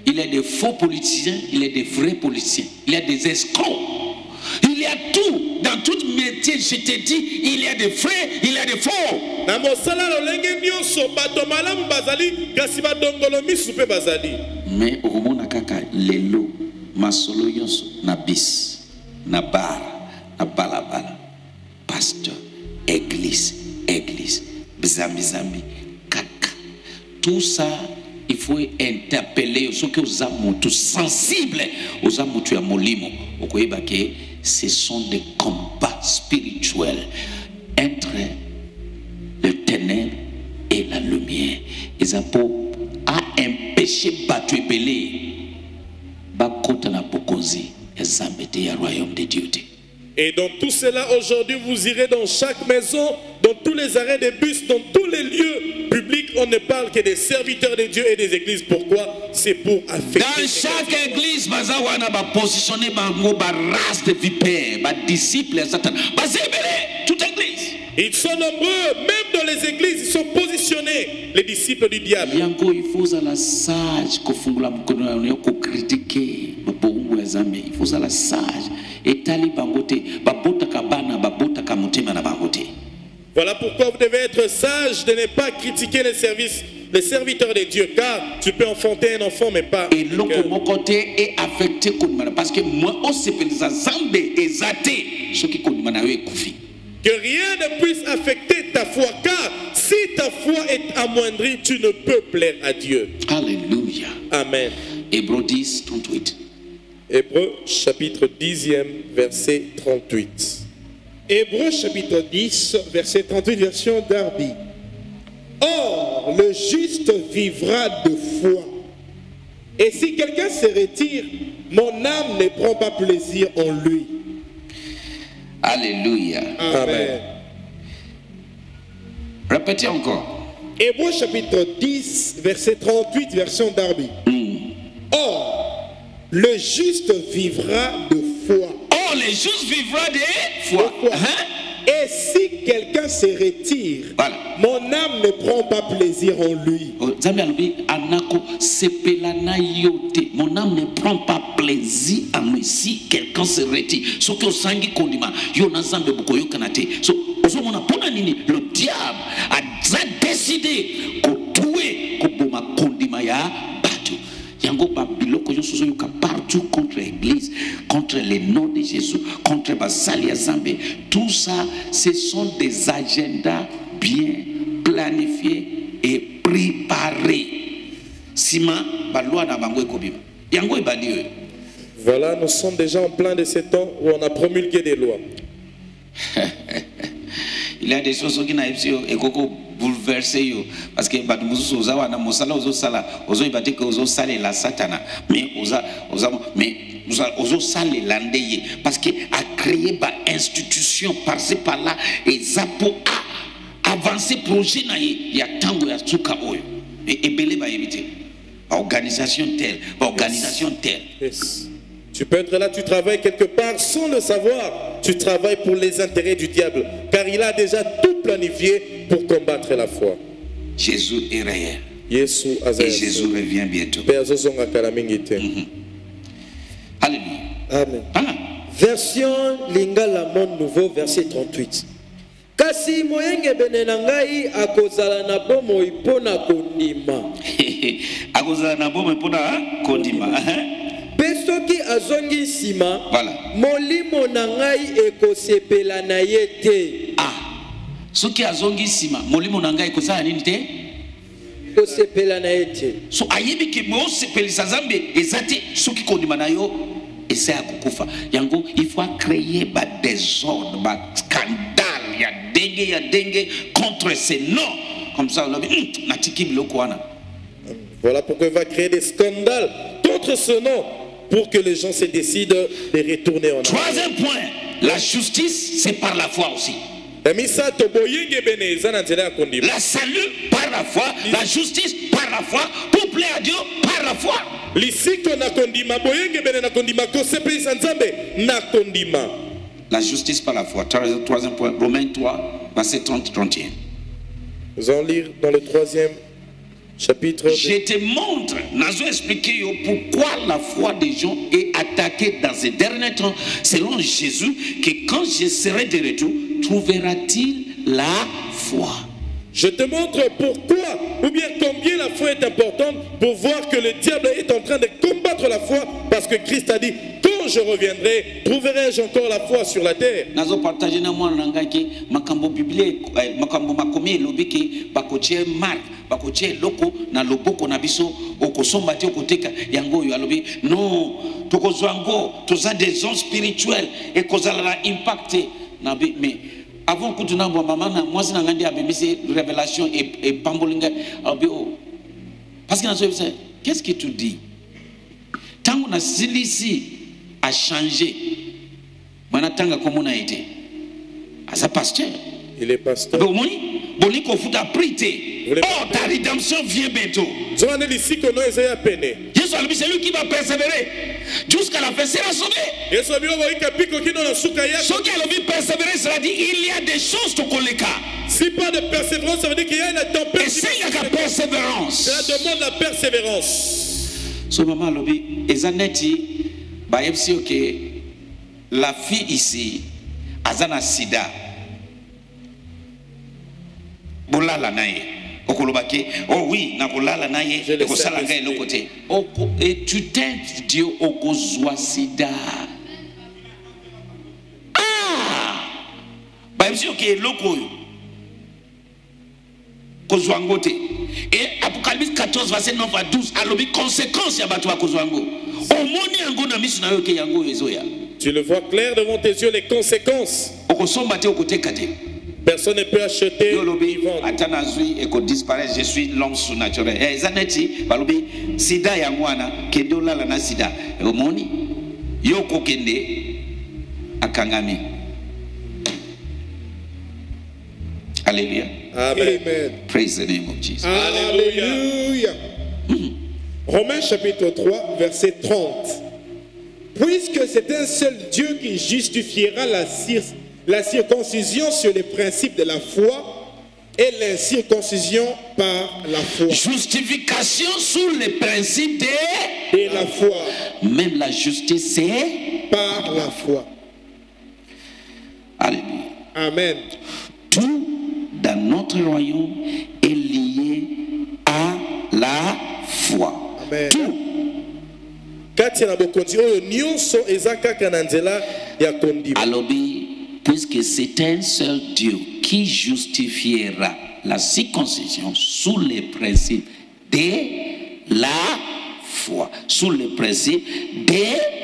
il y a des faux politiciens il y a des vrais politiciens il y a des escrocs il y a tout tout métier je te dis il y a des vrais il y a des faux na mosala lolenge nyonso bato malamu bazali kasi badongolo misu mpe bazali. Mais okomona kaka lelo masolo nyonso na bis na bar na balabala. Pasteur église église bizambizambi kaka. Tout ça il faut interpeller soki oza motu sensible oza motu ya molimo. Okoyeba ke ce sont des combats spirituels entre le ténèbre et la lumière. Eza mpo aempêche bato ebele bakota na nzambe te ya royaume de dieu Et dans tout cela, aujourd'hui, vous irez dans chaque maison, dans tous les arrêts de bus, dans tous les lieux publics. On ne parle que des serviteurs de Dieu et des églises. Pourquoi? C'est pour affecter. dans chaque église baza wana bapositionne bango barace de satana baza ebele toute église Ils sont nombreux, même dans les églises, ils sont positionnés, les disciples du diable. Voilà pourquoi vous devez être sage de ne pas critiquer les services, les serviteurs de Dieu, car tu peux enfanter un enfant, mais pas. cœur. moko te eaffecte kondima na parce que moi osepelisa nzambe eza te soki kondima na yo ekufi Que rien ne puisse affecter ta foi, car si ta foi est amoindrie, tu ne peux plaire à Dieu. alléluia Amen. hébreu 10 38 Hébreu chapitre 10e, verset 38. Hébreux chapitre 10, verset 38, version Darby. Or, le juste vivra de foi. Et si quelqu'un se retire, mon âme ne prend pas plaisir en lui. Alléluia Amen. répétez encore Hébreux chapitre 10, verset 38, version Darby. Or, le juste vivra de foi. oh les justes vivra de foi De foi. Hein? Et si quelqu'un se retire, Voilà. mon âme ne prend pas plaisir en lui. Oh, mon âme ne prend pas plaisir en lui si quelqu'un se retire soki osangi kondima yo na nzambe bokoyokana te so ozomona mpona nini? Le diable aza décidé kotue koboma kondima ya yango babiloko nyonso ozoyoka partout contre l'église contre le nom de jésus contre basali ya tout ça ce sont des agendas bien planifiés et préparés. Nsima balwa na bango ekobima. Yango ebandi oyo. Voilà, nous sommes déjà en plein de ce temps où on a promulgué des lois. *laughs* il y a des choses soki nayebi yo ekoko bouleverse yo. Parce que bato mosusu oza wana mosala ozosala ozoyeba te ke ozosalela satana. Mais oza oza mais ozosalela nde ye parce que acréer bainstitution parci par là eza mpo a avancer projet na ye ya ntango ya suka oyo. Ebele bayebi te baorganisation telle baorganisation telle. Yes. Tu peux être là, tu travailles quelque part sans le savoir. Tu travailles pour les intérêts du diable, car il a déjà tout planifié pour combattre la foi. jésus est réel et jésus revient bientôt te. alléluia Amen. ah. Version Lingala Monde Nouveau, verset 38. kasi moyengebene na ngai akozala na bomoi mpo na kondima *laughs* akozala na bomoi kondima mpe soki azongi nsima Voilà. molimo na ngai ekosepela na ye te. Ah. Soki azongi nsima molimo na ngai ekosala nini te? Kosepela na ye te. So ayebi ke osepelisa nzambe eza te soki kondima na yo eza ya kokufa. Yango il faut acréer badésordre bascandale ya ndenge ya ndenge contre ce nom comme ça olobi "Hmm, natiki biloko wana. Voilà pourquoi il va créer des scandales contre ce nom pour que les gens se décident de retourner en arrière. troisième point la justice c'est par la foi aussi. La salut par la foi la justice par la foi pour plaire à Dieu par la foi. La justice par la foi. Troisième troisième point Romains 3 verset 30 31 nous allons lire dans le troisième chapitre Je te montre, Nazo expliqué pourquoi la foi des gens est attaquée dans ces derniers temps, selon Jésus, que quand je serai de retour, trouvera-t-il la foi? Je te montre pourquoi, ou bien combien la foi est importante pour voir que le diable est en train de combattre la foi, parce que Christ a dit, je reviendrai, trouverai-je encore la foi sur la terre? Na yango non tokozwa yango toza des hommes spirituels ekozala na impact te na bi mais avant kutu na bwa mama na mwasi na ngai nde abimisi révélation e- epamboli ngai alobi o parce que nazoyebisa qu'est-ce que tu dis? Ntango nasilisi achange mwana ntanga komona ye te aza pasteur. Il est pasteur. Abe omoni boni kofuta oh ta rédemption vient bientôt. Nzongana lisiko no eza ya pene. Jésus alobi celui qui va persévérer. Jusqu'à la fin sera sauvé. Yesu na suka ya soki alobi persévérer cela dit il y a des choses tokoleka si pas de persévérance ça veut dire qu'il y a une tempête esengaka persévérance. Cela demande la persévérance. So mama alobi eza neti bayebisi yo ke la fille ici aza na sida. Bolala na ye. Okoloba ke oh oui nakolala na ye ekosala ngai eloko te. Oko- et tu t'aides dieu okozwa sida. Ah! Bayebisi yo ke eloko oyo kozwa te e apocalypse 14 verset 9 à 12 alobi conséquence ya bato bakozwa yango omoni yango na miso na yo ke yango oyo ezoya tu le vois clair devant tes yeux les conséquences. Okosomba te okoteka te. Personne ne peut acheter ni vendre. ata nazwi ekodisparaître je suis l'homme surnaturel. Eh, eza neti balobi sida yango wana kende olala na sida. Omoni yo okokende akangami. Alleluya amen Amen. praise the name of jesus Alléluia. Romains chapitre 3, verset 30. Puisque c'est un seul Dieu qui justifiera la, cir- la circoncision sur les principes de la foi et l'incirconcision par la foi. justification sur les principes de Et la foi même la justice c'est par la foi. alléluia Amen. Notre royaume est lié à la foi. Amen. tout. Alobi puisque c'est un seul Dieu qui justifiera la circoncision sous les principes de la foi. Sous les principes de la foi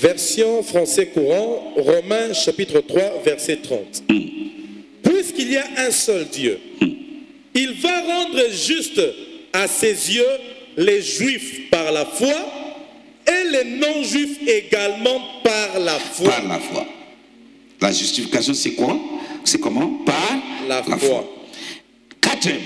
version français courant Romains chapitre 3 verset 30 puisqu'il y a un seul Dieu il va rendre juste à ses yeux les juifs par la foi et les non-juifs également par la foi. Par la foi. La justification c'est quoi? C'est comment? Par La foi. quatrième.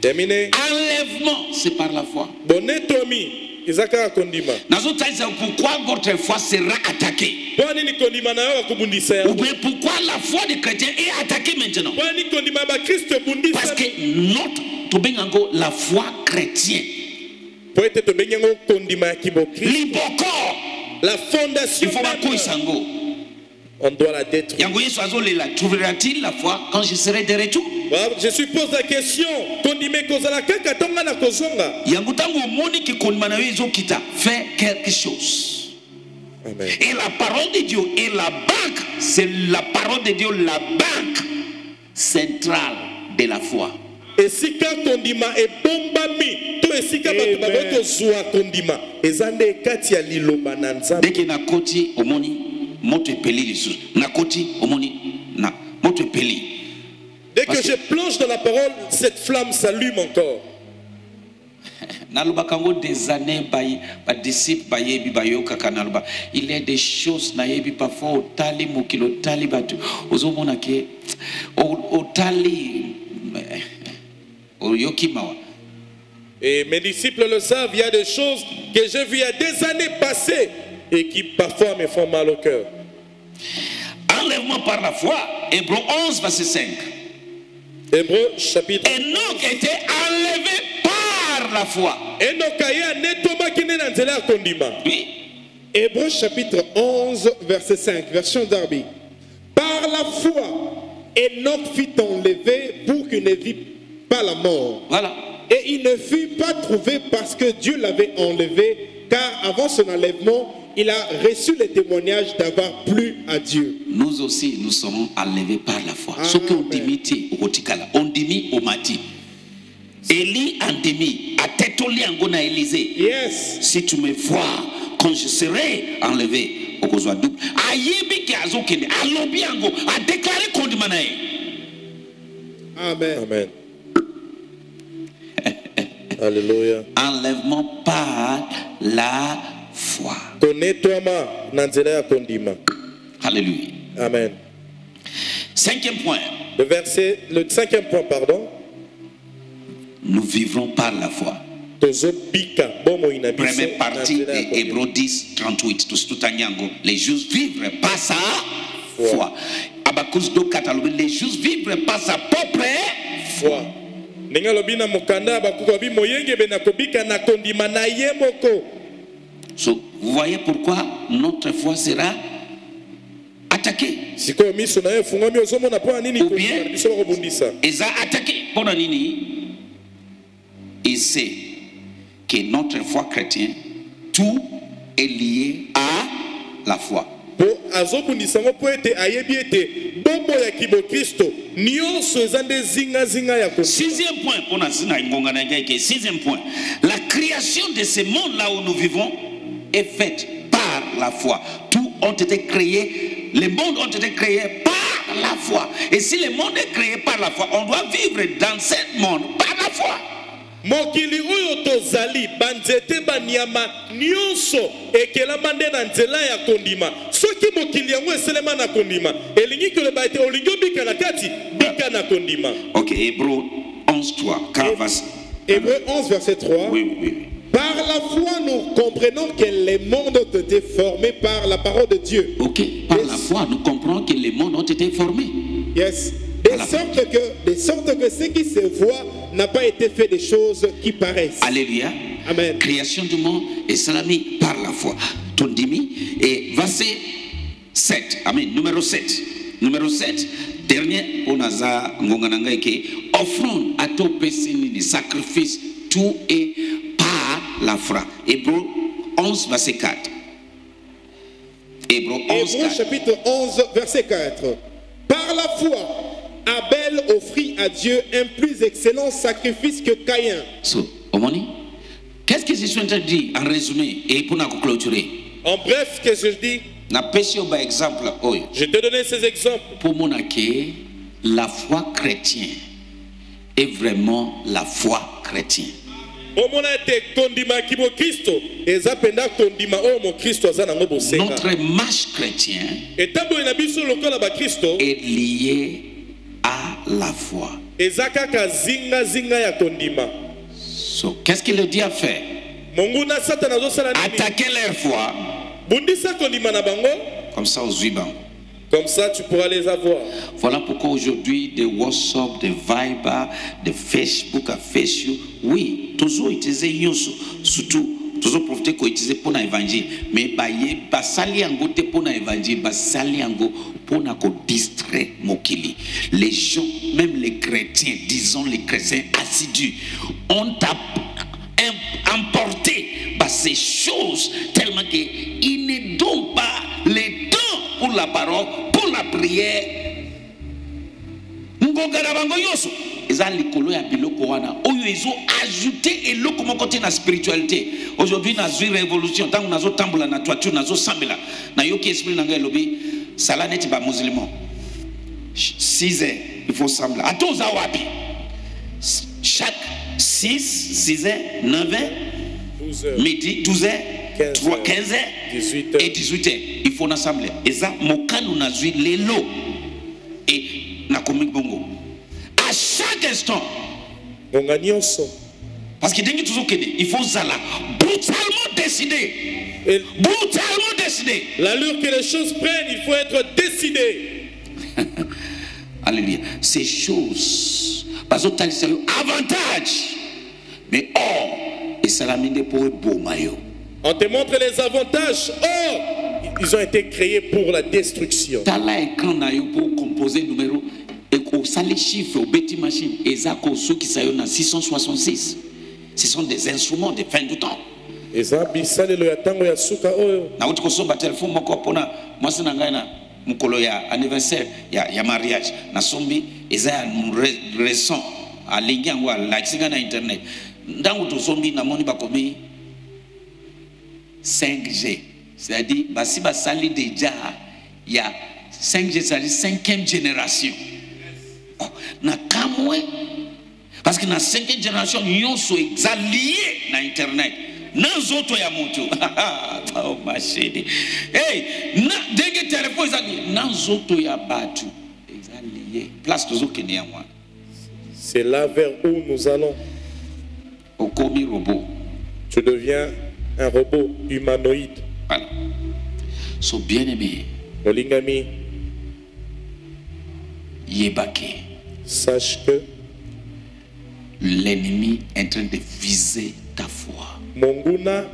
Terminé. Enlèvement c'est par la foi. Bonetomi eza kaka kondima. Nazotalisa pourquoi votre foi sera attaquée. Mpo nini kondima na yo bakobundisa yango bien pourquoi la foi des chrétiens est attaquée maintenant? Mpo nini kondima bakristo ebundisa? Parce que notre tobenga yango la foi chrétienne po ete tobengi yango kondima ya kibokristo. Liboko. La il fondation faut même, bakoyisa yango on doit la détruire. Trouvera-t-il la foi quand je serai de retour je suppose la question. Fais quelque chose. Amen. et la parole de dieu et la banque. C'est la parole de dieu la banque centrale de la foi. Esika kondima ebombami to esika bato bakoki kozwa kondima eza nde kati ya liloba na nzambe. Ndenge nakoti omoni moto epeli lisusu. Nakoti omoni na moto epeli. Dès la parole, cette flamme s'allume encore. *laughs* nalobaka yango des années badisciple bayebi bayokaka naloba. Il y a des choses nayebi parfois otali mokili otali bato. Ozomona ke otali eh, oyoki mawa. Et mes disciples le savent, il y a des choses que j'ai vues il y a des années passées et qui parfois me font mal au cœur. enlèvement par la foi hébreu 11 verset 5 Hébreu chapitre. Enoch était enlevé par la foi oui Hébreux chapitre 11, verset 5, version Darby. Par la foi, Enoch fut enlevé pour qu'il ne vit pas la mort. voilà Et il ne fut pas trouvé parce que Dieu l'avait enlevé, car avant son enlèvement, il a reçu le témoignage d'avoir plu à Dieu. nous aussi nous serons enlevés par la foi Amen. soki ondimi te okotikala ondimi omati eli andimi atetoli yango na élisée Yes. si tu me vois quand je serai enlevé okozwa double ayebi ke azokende alobi yango adeklare kondima na ye Amen. amen *laughs* alléluia enlèvement par la foi. Alléluia amen. Cinquième point. Le verset le cinquième point pardon. Nous vivrons par la foi. Première partie de. Hébreux 10 38 tosi totangi yango. Les justes vivre par sa foi. Abacus 2 4 alobi les justes vivre par sa propre foi. Ndenge alobi na mokanda na kondima na ye moko so vous voyez pourquoi notre foi sera attaquée. Ou bien- bakobundisa. eza attaqué nini? Il sait que notre foi chrétienne tout est lié à la foi. Mpo azobundisa ngo mpo ete ayebi ete bombo ya kibokristo nyonso eza nde zingazinga ya kondima Sixième point, sixième point, la création de ce monde là où nous vivons est faite par la foi. Tout ont été créés, les mondes ont été créés par la foi. Et si le monde est créé par la foi, on doit vivre dans ce monde par la foi. mokili oyo tozali banzete banyama nyonso ekelama nde na nzela ya kondima soki mokili yango eselema na kondima elingi koloba ete olingi obika na kati bika na kondima Ok, Hébreu 11, 3, car vas- Hébreux 11, verset 3. Oui, oui, oui. Par la foi, nous comprenons que les mondes ont été formés par la parole de Dieu. Ok, par la foi, nous comprenons que les mondes ont été formés. Yes. De sorte que, de sorte que ce qui se voit n'a pas été fait des choses qui paraissent. Alléluia. Amen. Création du monde et salami par la foi. Tondimi et verset 7. Amen. Numéro 7. Numéro 7. Dernier, on a ke offrande à nini sacrifice tout est la foi. Hébreu 11 verset 4. Hébreu 11 Hébreux 4. chapitre 11, verset 4. Par la foi, Abel offrit à Dieu un plus excellent sacrifice que Caïn. So? Qu'est-ce que je suis en train de dire en résumé et pour nous clôturer? en bref qu'est-ce que je dis? Je t'ai donné ces exemples pour mon la foi chrétienne est vraiment la foi chrétienne. Notre marche chrétienne est liée à la foi. So, qu'est-ce qu'il le dit à faire? Attaquer leur foi. Comme ça, aux Zuiban. comme ça tu pourras les avoir Voilà pourquoi aujourd'hui, des WhatsApp, des Viber, des Facebook, à Facebook, oui, toujours utiliser Yosu, surtout. toujours profiter ko utiliser pour l'évangile mais baye basali yango te pour l'évangile basali yango pour na ko distraire mokili. Les gens même les chrétiens disons les chrétiens assidus ont emporté bah, ces choses tellement que ils ne donnent pas le temps pour la parole pour la prière. Ngonga na bango nyonso eza likolo ya biloko wana oyo ezoajoute eloko moko te na spiritualité aujourd'hui nazwi révolution ntango nazotambola na toiture nazosambela nayoki esprit na ngai elobi sala neti bamusulman 6 heures il faut sambela ata oza wapi? 6, 6 heures, 9 heures, 12 heures. midi, 12 heures, 15 3, heures, 15 heures 18 heures. et 18 heures. Il faut ensemble. Et ça, mokano nazwi lelo. Et nakomi bongo à chaque instant parce que ndenge tozokende il faut zala. Brutalement décidé. Et brutalement décidé. l'allure que les choses prennent il faut être décidé. *laughs* Alléluia. Ces choses bazotalisa yo avantage. Mais or esalami nde mpo eboma yo on te montre les avantages. Or ils ont été créés pour la destruction. Tala ekan na yo composer numéro osali chiffre obeti machine. Eza kosukisa yo na 666 ce sont des instruments de fin du temps. Eza bisalelo ya ntango ya suka oyo. Nauti kosomba telefone moko mpona mwasi na na mokolo ya anniversaire ya, ya mariage. Nasombi eza ya récent. Alingi yango alakisi ngai na internet. Ntango tozombi namoni bakomi 5g c'est-à-dire basi basali deja ya 5g c'est-à-dire cinquième génération na kamwe. Parce que na cinquième génération nyonso eza lié na internet. Na nzoto ya moto oh, mashede hey, na ndenge telefone eza na nzoto ya bato eza lié place tozokende yango wana c'est là vers où nous allons. Okomi robot. Tu deviens un robot humanoïde. Voilà. So bien aimé molingami. Yebake sache que l'ennemi est en train de viser ta foi. Monguna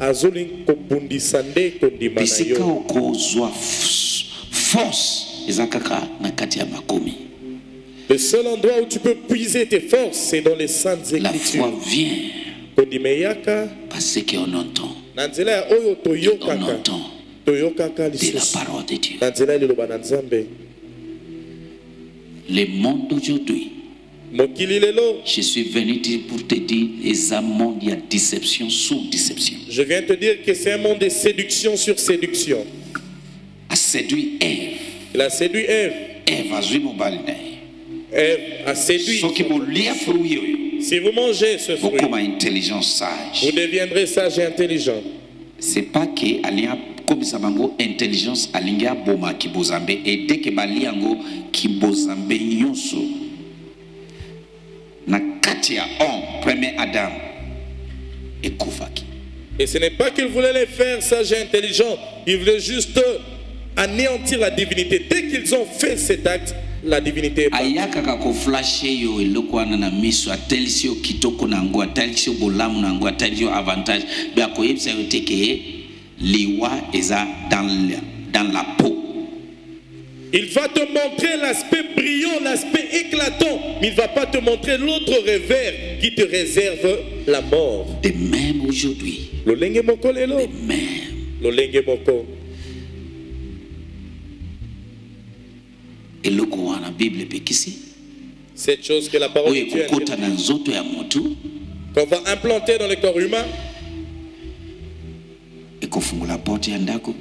azolingi kobundisa nde kondima na bisika yo. okozwa f- force eza kaka na kati ya makomi. Le seul endroit où tu peux puiser tes forces c'est dans les saintes la foi écritures. vient kondima eyaka parce qu'on entend. na nzela ya oyo on entend toyokaka de la lisusu. parole de Dieu. Na nzela ya liloba na nzambe le monde d'aujourd'hui. Je suis venu pour te dire les monde il y a déception sous déception. Je viens te dire que c'est un monde de séduction sur séduction. A séduit Ève. Il a séduit Ève. Ève mobali na ye Ève a séduit. Si vous mangez ce fruit vous deviendrez sage et intelligent. C'est pas ke akomisa bango intelligence alingi aboma kibozambe. Et dès ke balia yango kibozambe nyonso. Na kati ya homme premier adam ekufaki. Et ce n'est pas qu'il voulait les faire sages et intelligents, il voulait juste anéantir la divinité. Dès qu'ils ont fait cet acte, la divinité est partie. aya kaka koflashe yo eloko wana na miso atalisi yo kitoko na yango atalisi yo bolamu na yango atalisi yo avantage. Mpe akoyebisa yo te ke eza dans la, dans la peau. Il va te montrer l'aspect brillant, l'aspect éclatant, mais il ne va pas te montrer l'autre revers qui te réserve la mort. de même aujourd'hui. Lolenge moko lelo, de même. Lolenge moko. eloko wana bible epekisi Cette chose que la parole oyo de Dieu ekokota na nzoto ya motu qu'on va implanter dans le corps humain, ekofungola porte ya ndako.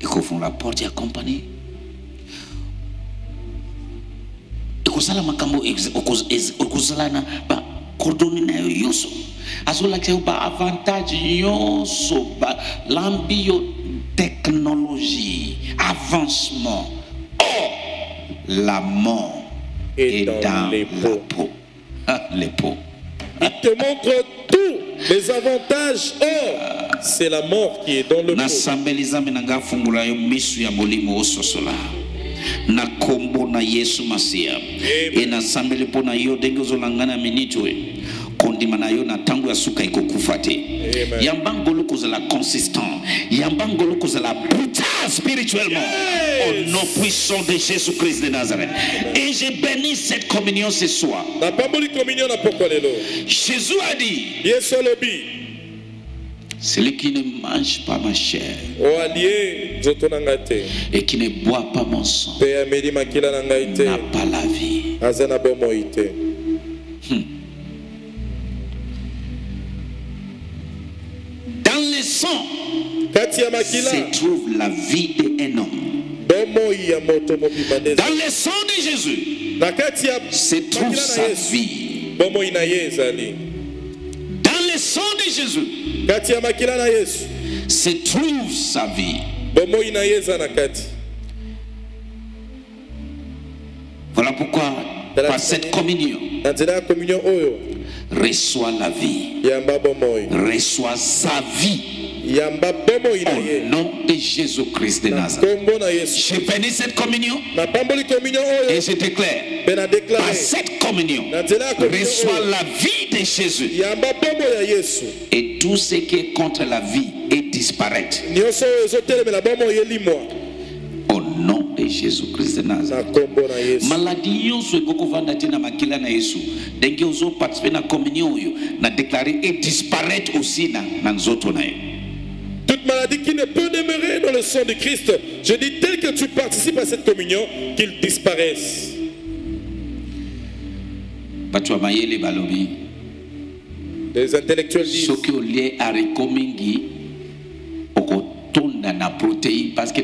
Ekofungola porte ya compagnie ekozala makambo ez- ekozala na yo nyonso azolakisa yo baavantage nyonso balambi yo technologie avancement. Or la mort Et est dans dans les peaux. peau. *laughs* Les peaux il te montre tous les avantages. Or, c'est la mort qui est dans le pot. nasambeli nzambe na ngai afungula yo miso ya molimo ososola na kombo na yesu masiya e nasambeli mpo na yo ndenge ozolanga na miniti oyo kondima na yo na ntango ya suka ekokufa te Amen. yamba ngolo kozala consistant. Yamba ngolo kozala brutal spirituellement. Au nom puissant de jésus christ de nazareth. Et je bénis cette communion ce soir. Jésus a dit yesu alobi celui qui ne mange pas ma chair et qui ne boit pas mon sang na pas la vie. Sang se trouve la vie d'un homme. Dans le sang de Jésus se trouve sa vie. Dans le sang de Jésus se trouve sa vie. Voilà pourquoi, par cette communion, reçois la vie. Reçois sa vie. Au nom de Jésus-Christ de na Nazareth. Je bénis cette communion. Et je déclare, par cette communion, reçois la vie de Jésus. Et tout ce qui est contre la vie est elimwa Au nom de Jésus-Christ de Nazareth. na nkombo na yesu. Maladi nyonso ekokovanda te na makila na yesu. Ndenge ozoparticipe na communion oyo na déclare et disparaître aussi na, nzoto na yo maladie qui ne peut demeurer dans le sang de Christ, je dis tel que tu participes à cette communion, qu'il disparaisse. Les intellectuels disent, parce que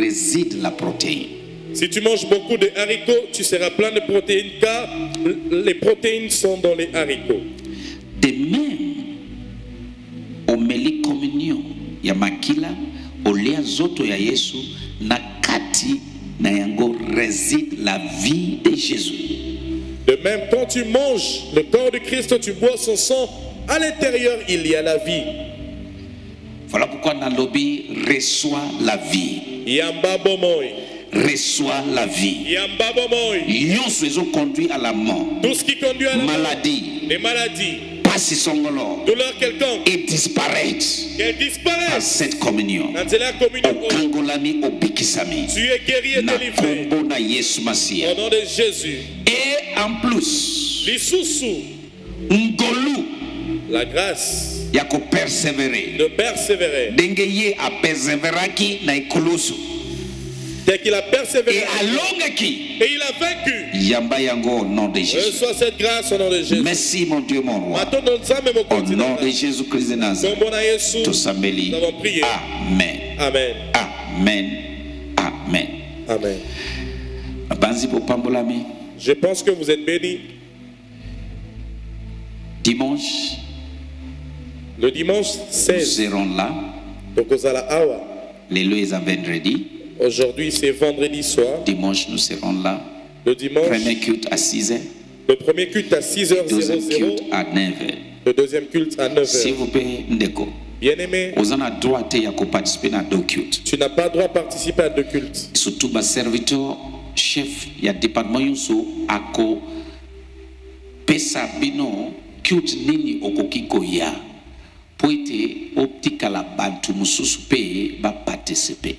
réside la protéine si tu manges beaucoup de haricots, tu seras plein de protéines, car les protéines sont dans les haricots. de même communion ya makila nzoto ya yesu na kati na yango réside la vie de jésus De même, quand tu manges le corps de Christ, tu bois son sang, à l'intérieur, il y a la vie. Voilà pourquoi nalobi reçoit la vie. Reçoit la vie. Yamba bomoi. Nyonso ezoconduit à la mort. Tout ce qui conduit à la mort, Maladie, les maladies, songolo douleur quelconque, et par disparaissent. cette communion. Dans la communion, okangolami obikisami tu es guéri et na délivré. Au nom de Jésus. et en plus ngolu la grâce ya kopersevere de persévérer. ndenge ye aperseveraki na ekulusu Dès qu'il a persévéré. Et il a vaincu, au nom de jésus. Reçois cette grâce au nom de Jésus. merci mon dieu mon roi. Nous au au nom de jésus christ de nazareth. Nous avons prié. amen. Amen. amen. Amen. Amen. Je pense que vous êtes bénis. dimanche. Le dimanche nous 16, serons là. Donc aux Awa. lelo eza vendredi Aujourd'hui, c'est vendredi soir. dimanche nous serons là Le dimanche, premier culte à 6 heures le premier culte à deuxième 6h00. culte à 9 heures Le deuxième culte à 9h. s'il vous plaît ndeko Bien-aimé, ya tu n'as pas droit à participer à deux cultes. surtout baserviteur chef ya département nyonso akopesa bino culte nini okoki koya mpo ete otikala bantu mosusu mpe baparticipe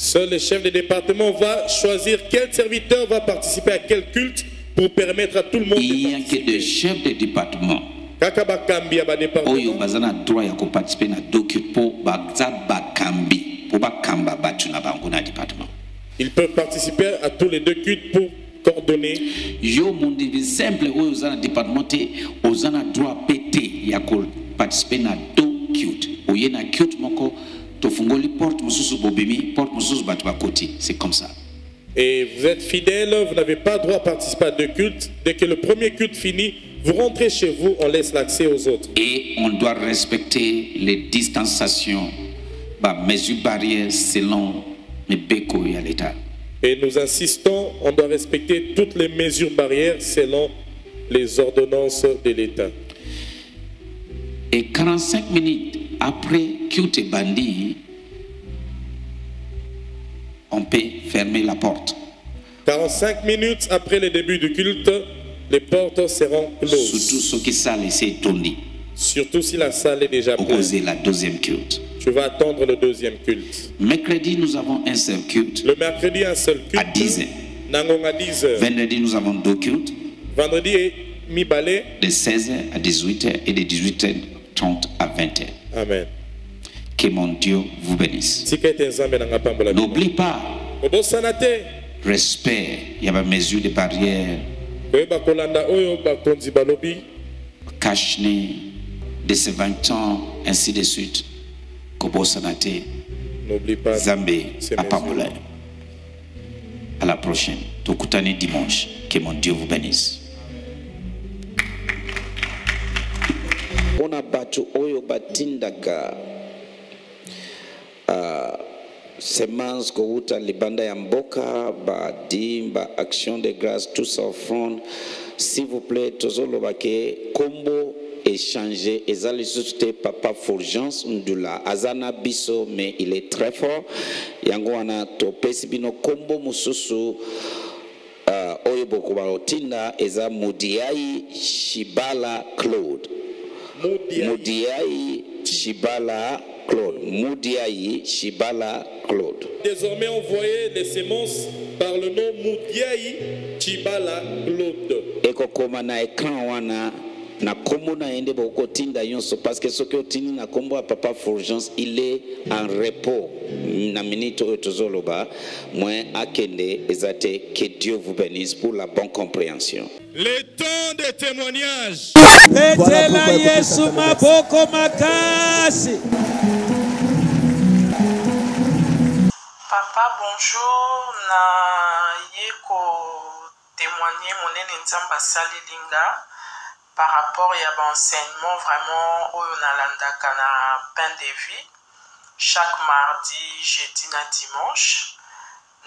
Seul le chef de département va choisir quel serviteur va participer à quel culte pour permettre à tout le monde il de y a que des chefs de département Kaka bakambi ya ba oyo département. baza na droit ya koparticipe na do culte mpo baza bakambi mpo bakamba bato na bango na département Ils peuvent participer à tous les deux cultes pour coordonner. yo mondivi simple oyo oza na département te oza na droit mpe te ya koparticipe na do cute oye na cute moko tofungoli porte mosusu bobimi porte mosusu bato bakoti c'est comme ça Et vous êtes fidèle, vous n'avez pas droit à participer à deux cultes. Dès que le premier culte finit, vous rentrez chez vous, on laisse l'accès aux autres. et on doit respecter les distanciations bamesure barrière selon mibeko ya l'état Et nous insistons, on doit respecter toutes les mesures barrières selon les ordonnances de l'État. et 45 minutes après cute bandi on peut fermer la porte 45 minutes après le début du culte, les portes seront surtout closes. sala esi etondi Surtout si la salle est déjà pleine. la deuxième culte Tu vas attendre le deuxième culte. mercredi nous avons un seul culte Le mercredi, un seul culte. À 10 heures. Nangong à 10 heures. vendredi nous avons deux cultes Vendredi et mi-balai. de 16h à 18h et de 18h30 à 20h Amen. que mon dieu vous bénisse. Pambola n'oublie pas. Respect. Ya bamesure de barrière. Koyeba kolanda oyo bakonzi balobi. Cache-nez de ce 20 ans ainsi de suite. Kobosana te n'oublie pas nzambe C'est apambola yo. à la prochaine. Tokutani dimanche. Que mon dieu vous bénisse mpona bato oyo batindaka uh, semence kowuta libanda ya mboka badim baaction de grâce tous offrande s'il vous plaît tozoloba ke kombo échanger eza lisusu te papa fulgence ndula. Aza na biso mais il est très fort. Yango wana topesi bino kombo mosusu uh, oyo bokoba kotinda eza mudiai shibala claude mudiai. Shibala claude. Mudiai shibala claude. Désormais, envoyez les semences par le nom Moudiaï Chibala Claude. ekokoma na ekran wana na kombo na ye nde bokotinda nyonso parce que soki otindi na kombo ya papa fulgence il est en repos. Na minute oyo tozoloba moin akende eza te que dieu vous bénisse pour la bonne compréhension Le temps de témoignage. petela yesu maboko makasi. Papa bonjour. Na ye kotémoigne monene nzambe asaleli nga par rapport ya baenseignement vraiment oyo nalandaka na pain de vie. Chaque mardi jeudi na dimanche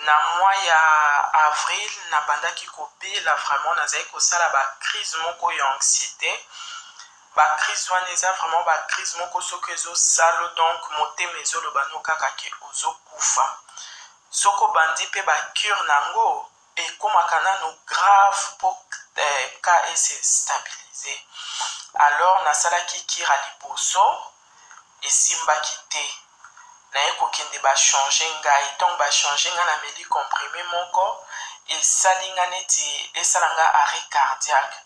na mwa ya avril nabandaki kobela vraiment nazali kosala bacrise moko ya anxiété. Bacrise wana eza vraiment bacrise moko soki ezosala donc motema ezoloba no kaka ke ozokufa. Soki obandi mpe bacure nango ekomaka nano grave mpo eh, ka ese stabilize. Alors nasalaki kire ya liboso esimbaki te naye kokende bachange ngai. Ntongo bachange ngai nameli comprime moko esali nga neti esala nga arrêt cardiaque.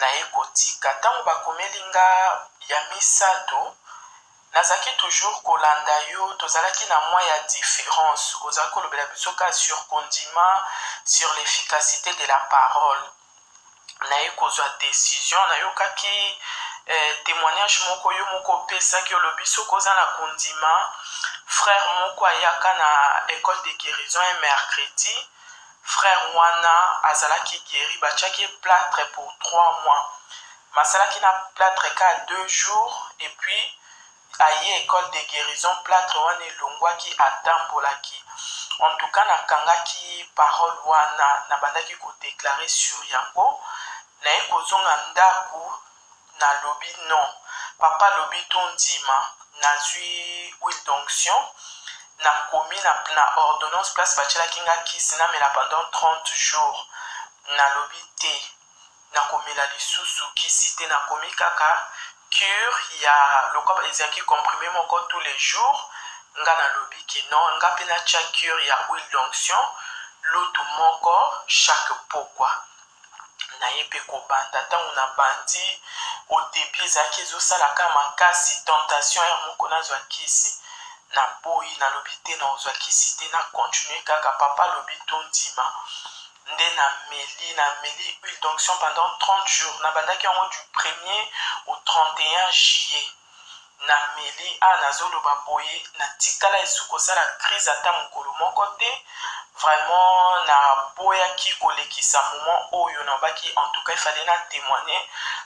Naye kotika. Ntango bakomeli nga ya misato nazalaki toujours kolanda yo. Tozalaki na mwa ya différence. Ozalaki kolobela biso sur condiment sur l'efficacité de la parole. Naye kozwa décision. Nayokaki témoignage moko yo moko opesaki olobi soki oza na condiment frère moko ayaka na école de guérison ya mercredi. Frère wana azalaki guéri batiaki plâtre pour trois mois. Basalaki na plâtre ka deux jours et puis aye école de guérison plâtre wana elongwaki atambolaki. En tout cas nakangaki parole wana nabandaki kodeklare sur yango. Naye kozonga ndako nalobi non. Papa alobi tondima nazwi huile d'onction. Nakomi na, na ordonnance place batielaki nga kisi namela pendant 30 jours. Nalobi te. Nakomela lisusu kisi te. Nakomi kaka cure. Ya lokola ezalaki comprime moko tous les jours. Nga nalobi ke non. Nga mpe natya cure ya huile d'onction. Lutu moko chaque pokwa naye mpe kobanda. Ntango nabandi odebi ezalaki ezosalaka makasi tentation ya moko nazwa kisi naboyi nalobi te nazwa kisi te nakontinue kaka. Papa alobi tondima nde nameli nameli huile d'onction pendant 30 jours. Nabandaki yango du 1er au 31 juillet. Nameli a nazoloba boye. Natikala esu kosala crise ata mokolo moko te vraiment naboyaki kolekisa moment oyo nabaki en tout cas efale na témoigne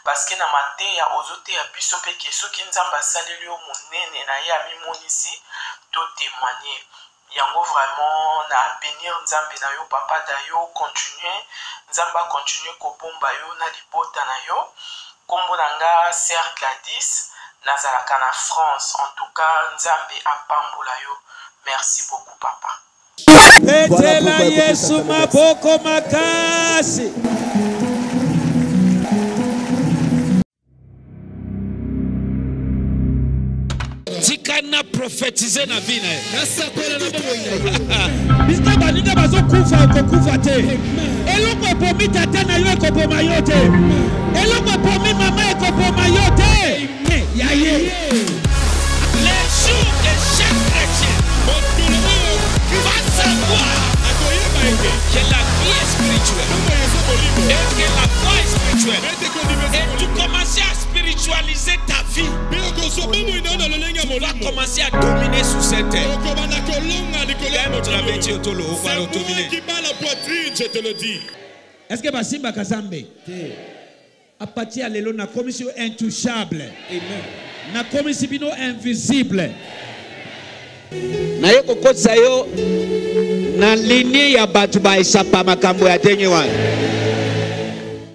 parce que na mateya ozoteya biso mpe ke soki nzambe asaleli yo monene na ye amimonisi totémoigne yango vraiment na bénir nzambe na yo papa da yo continue. Nzambe acontinue kobomba yo na libota na yo. Nkombo na nga ser gladis nazalaka na france. En tout cas nzambe apambola yo. Merci beaucoup papa petela yesu maboko makasi. Tika na *laughs* profetize na vi na ye bisika baninga bazokufa okokufa te. Eloko epomi tata na yo ekoboma yo te eloko epomi mama ekoboma yo te ya ye et que la foi est spirituelle. Et tu commences à spiritualiser ta vie. Tu vas commencer à dominer sur cette terre. Le dominer. qui bat la poitrine, je te le dis. eske basimbaka zambe à partir ya lelo nakomisi yo intouchable nakomisi bino invisible naye kokotisa yo na linie ya bato baesapa makambo ya ndenge wana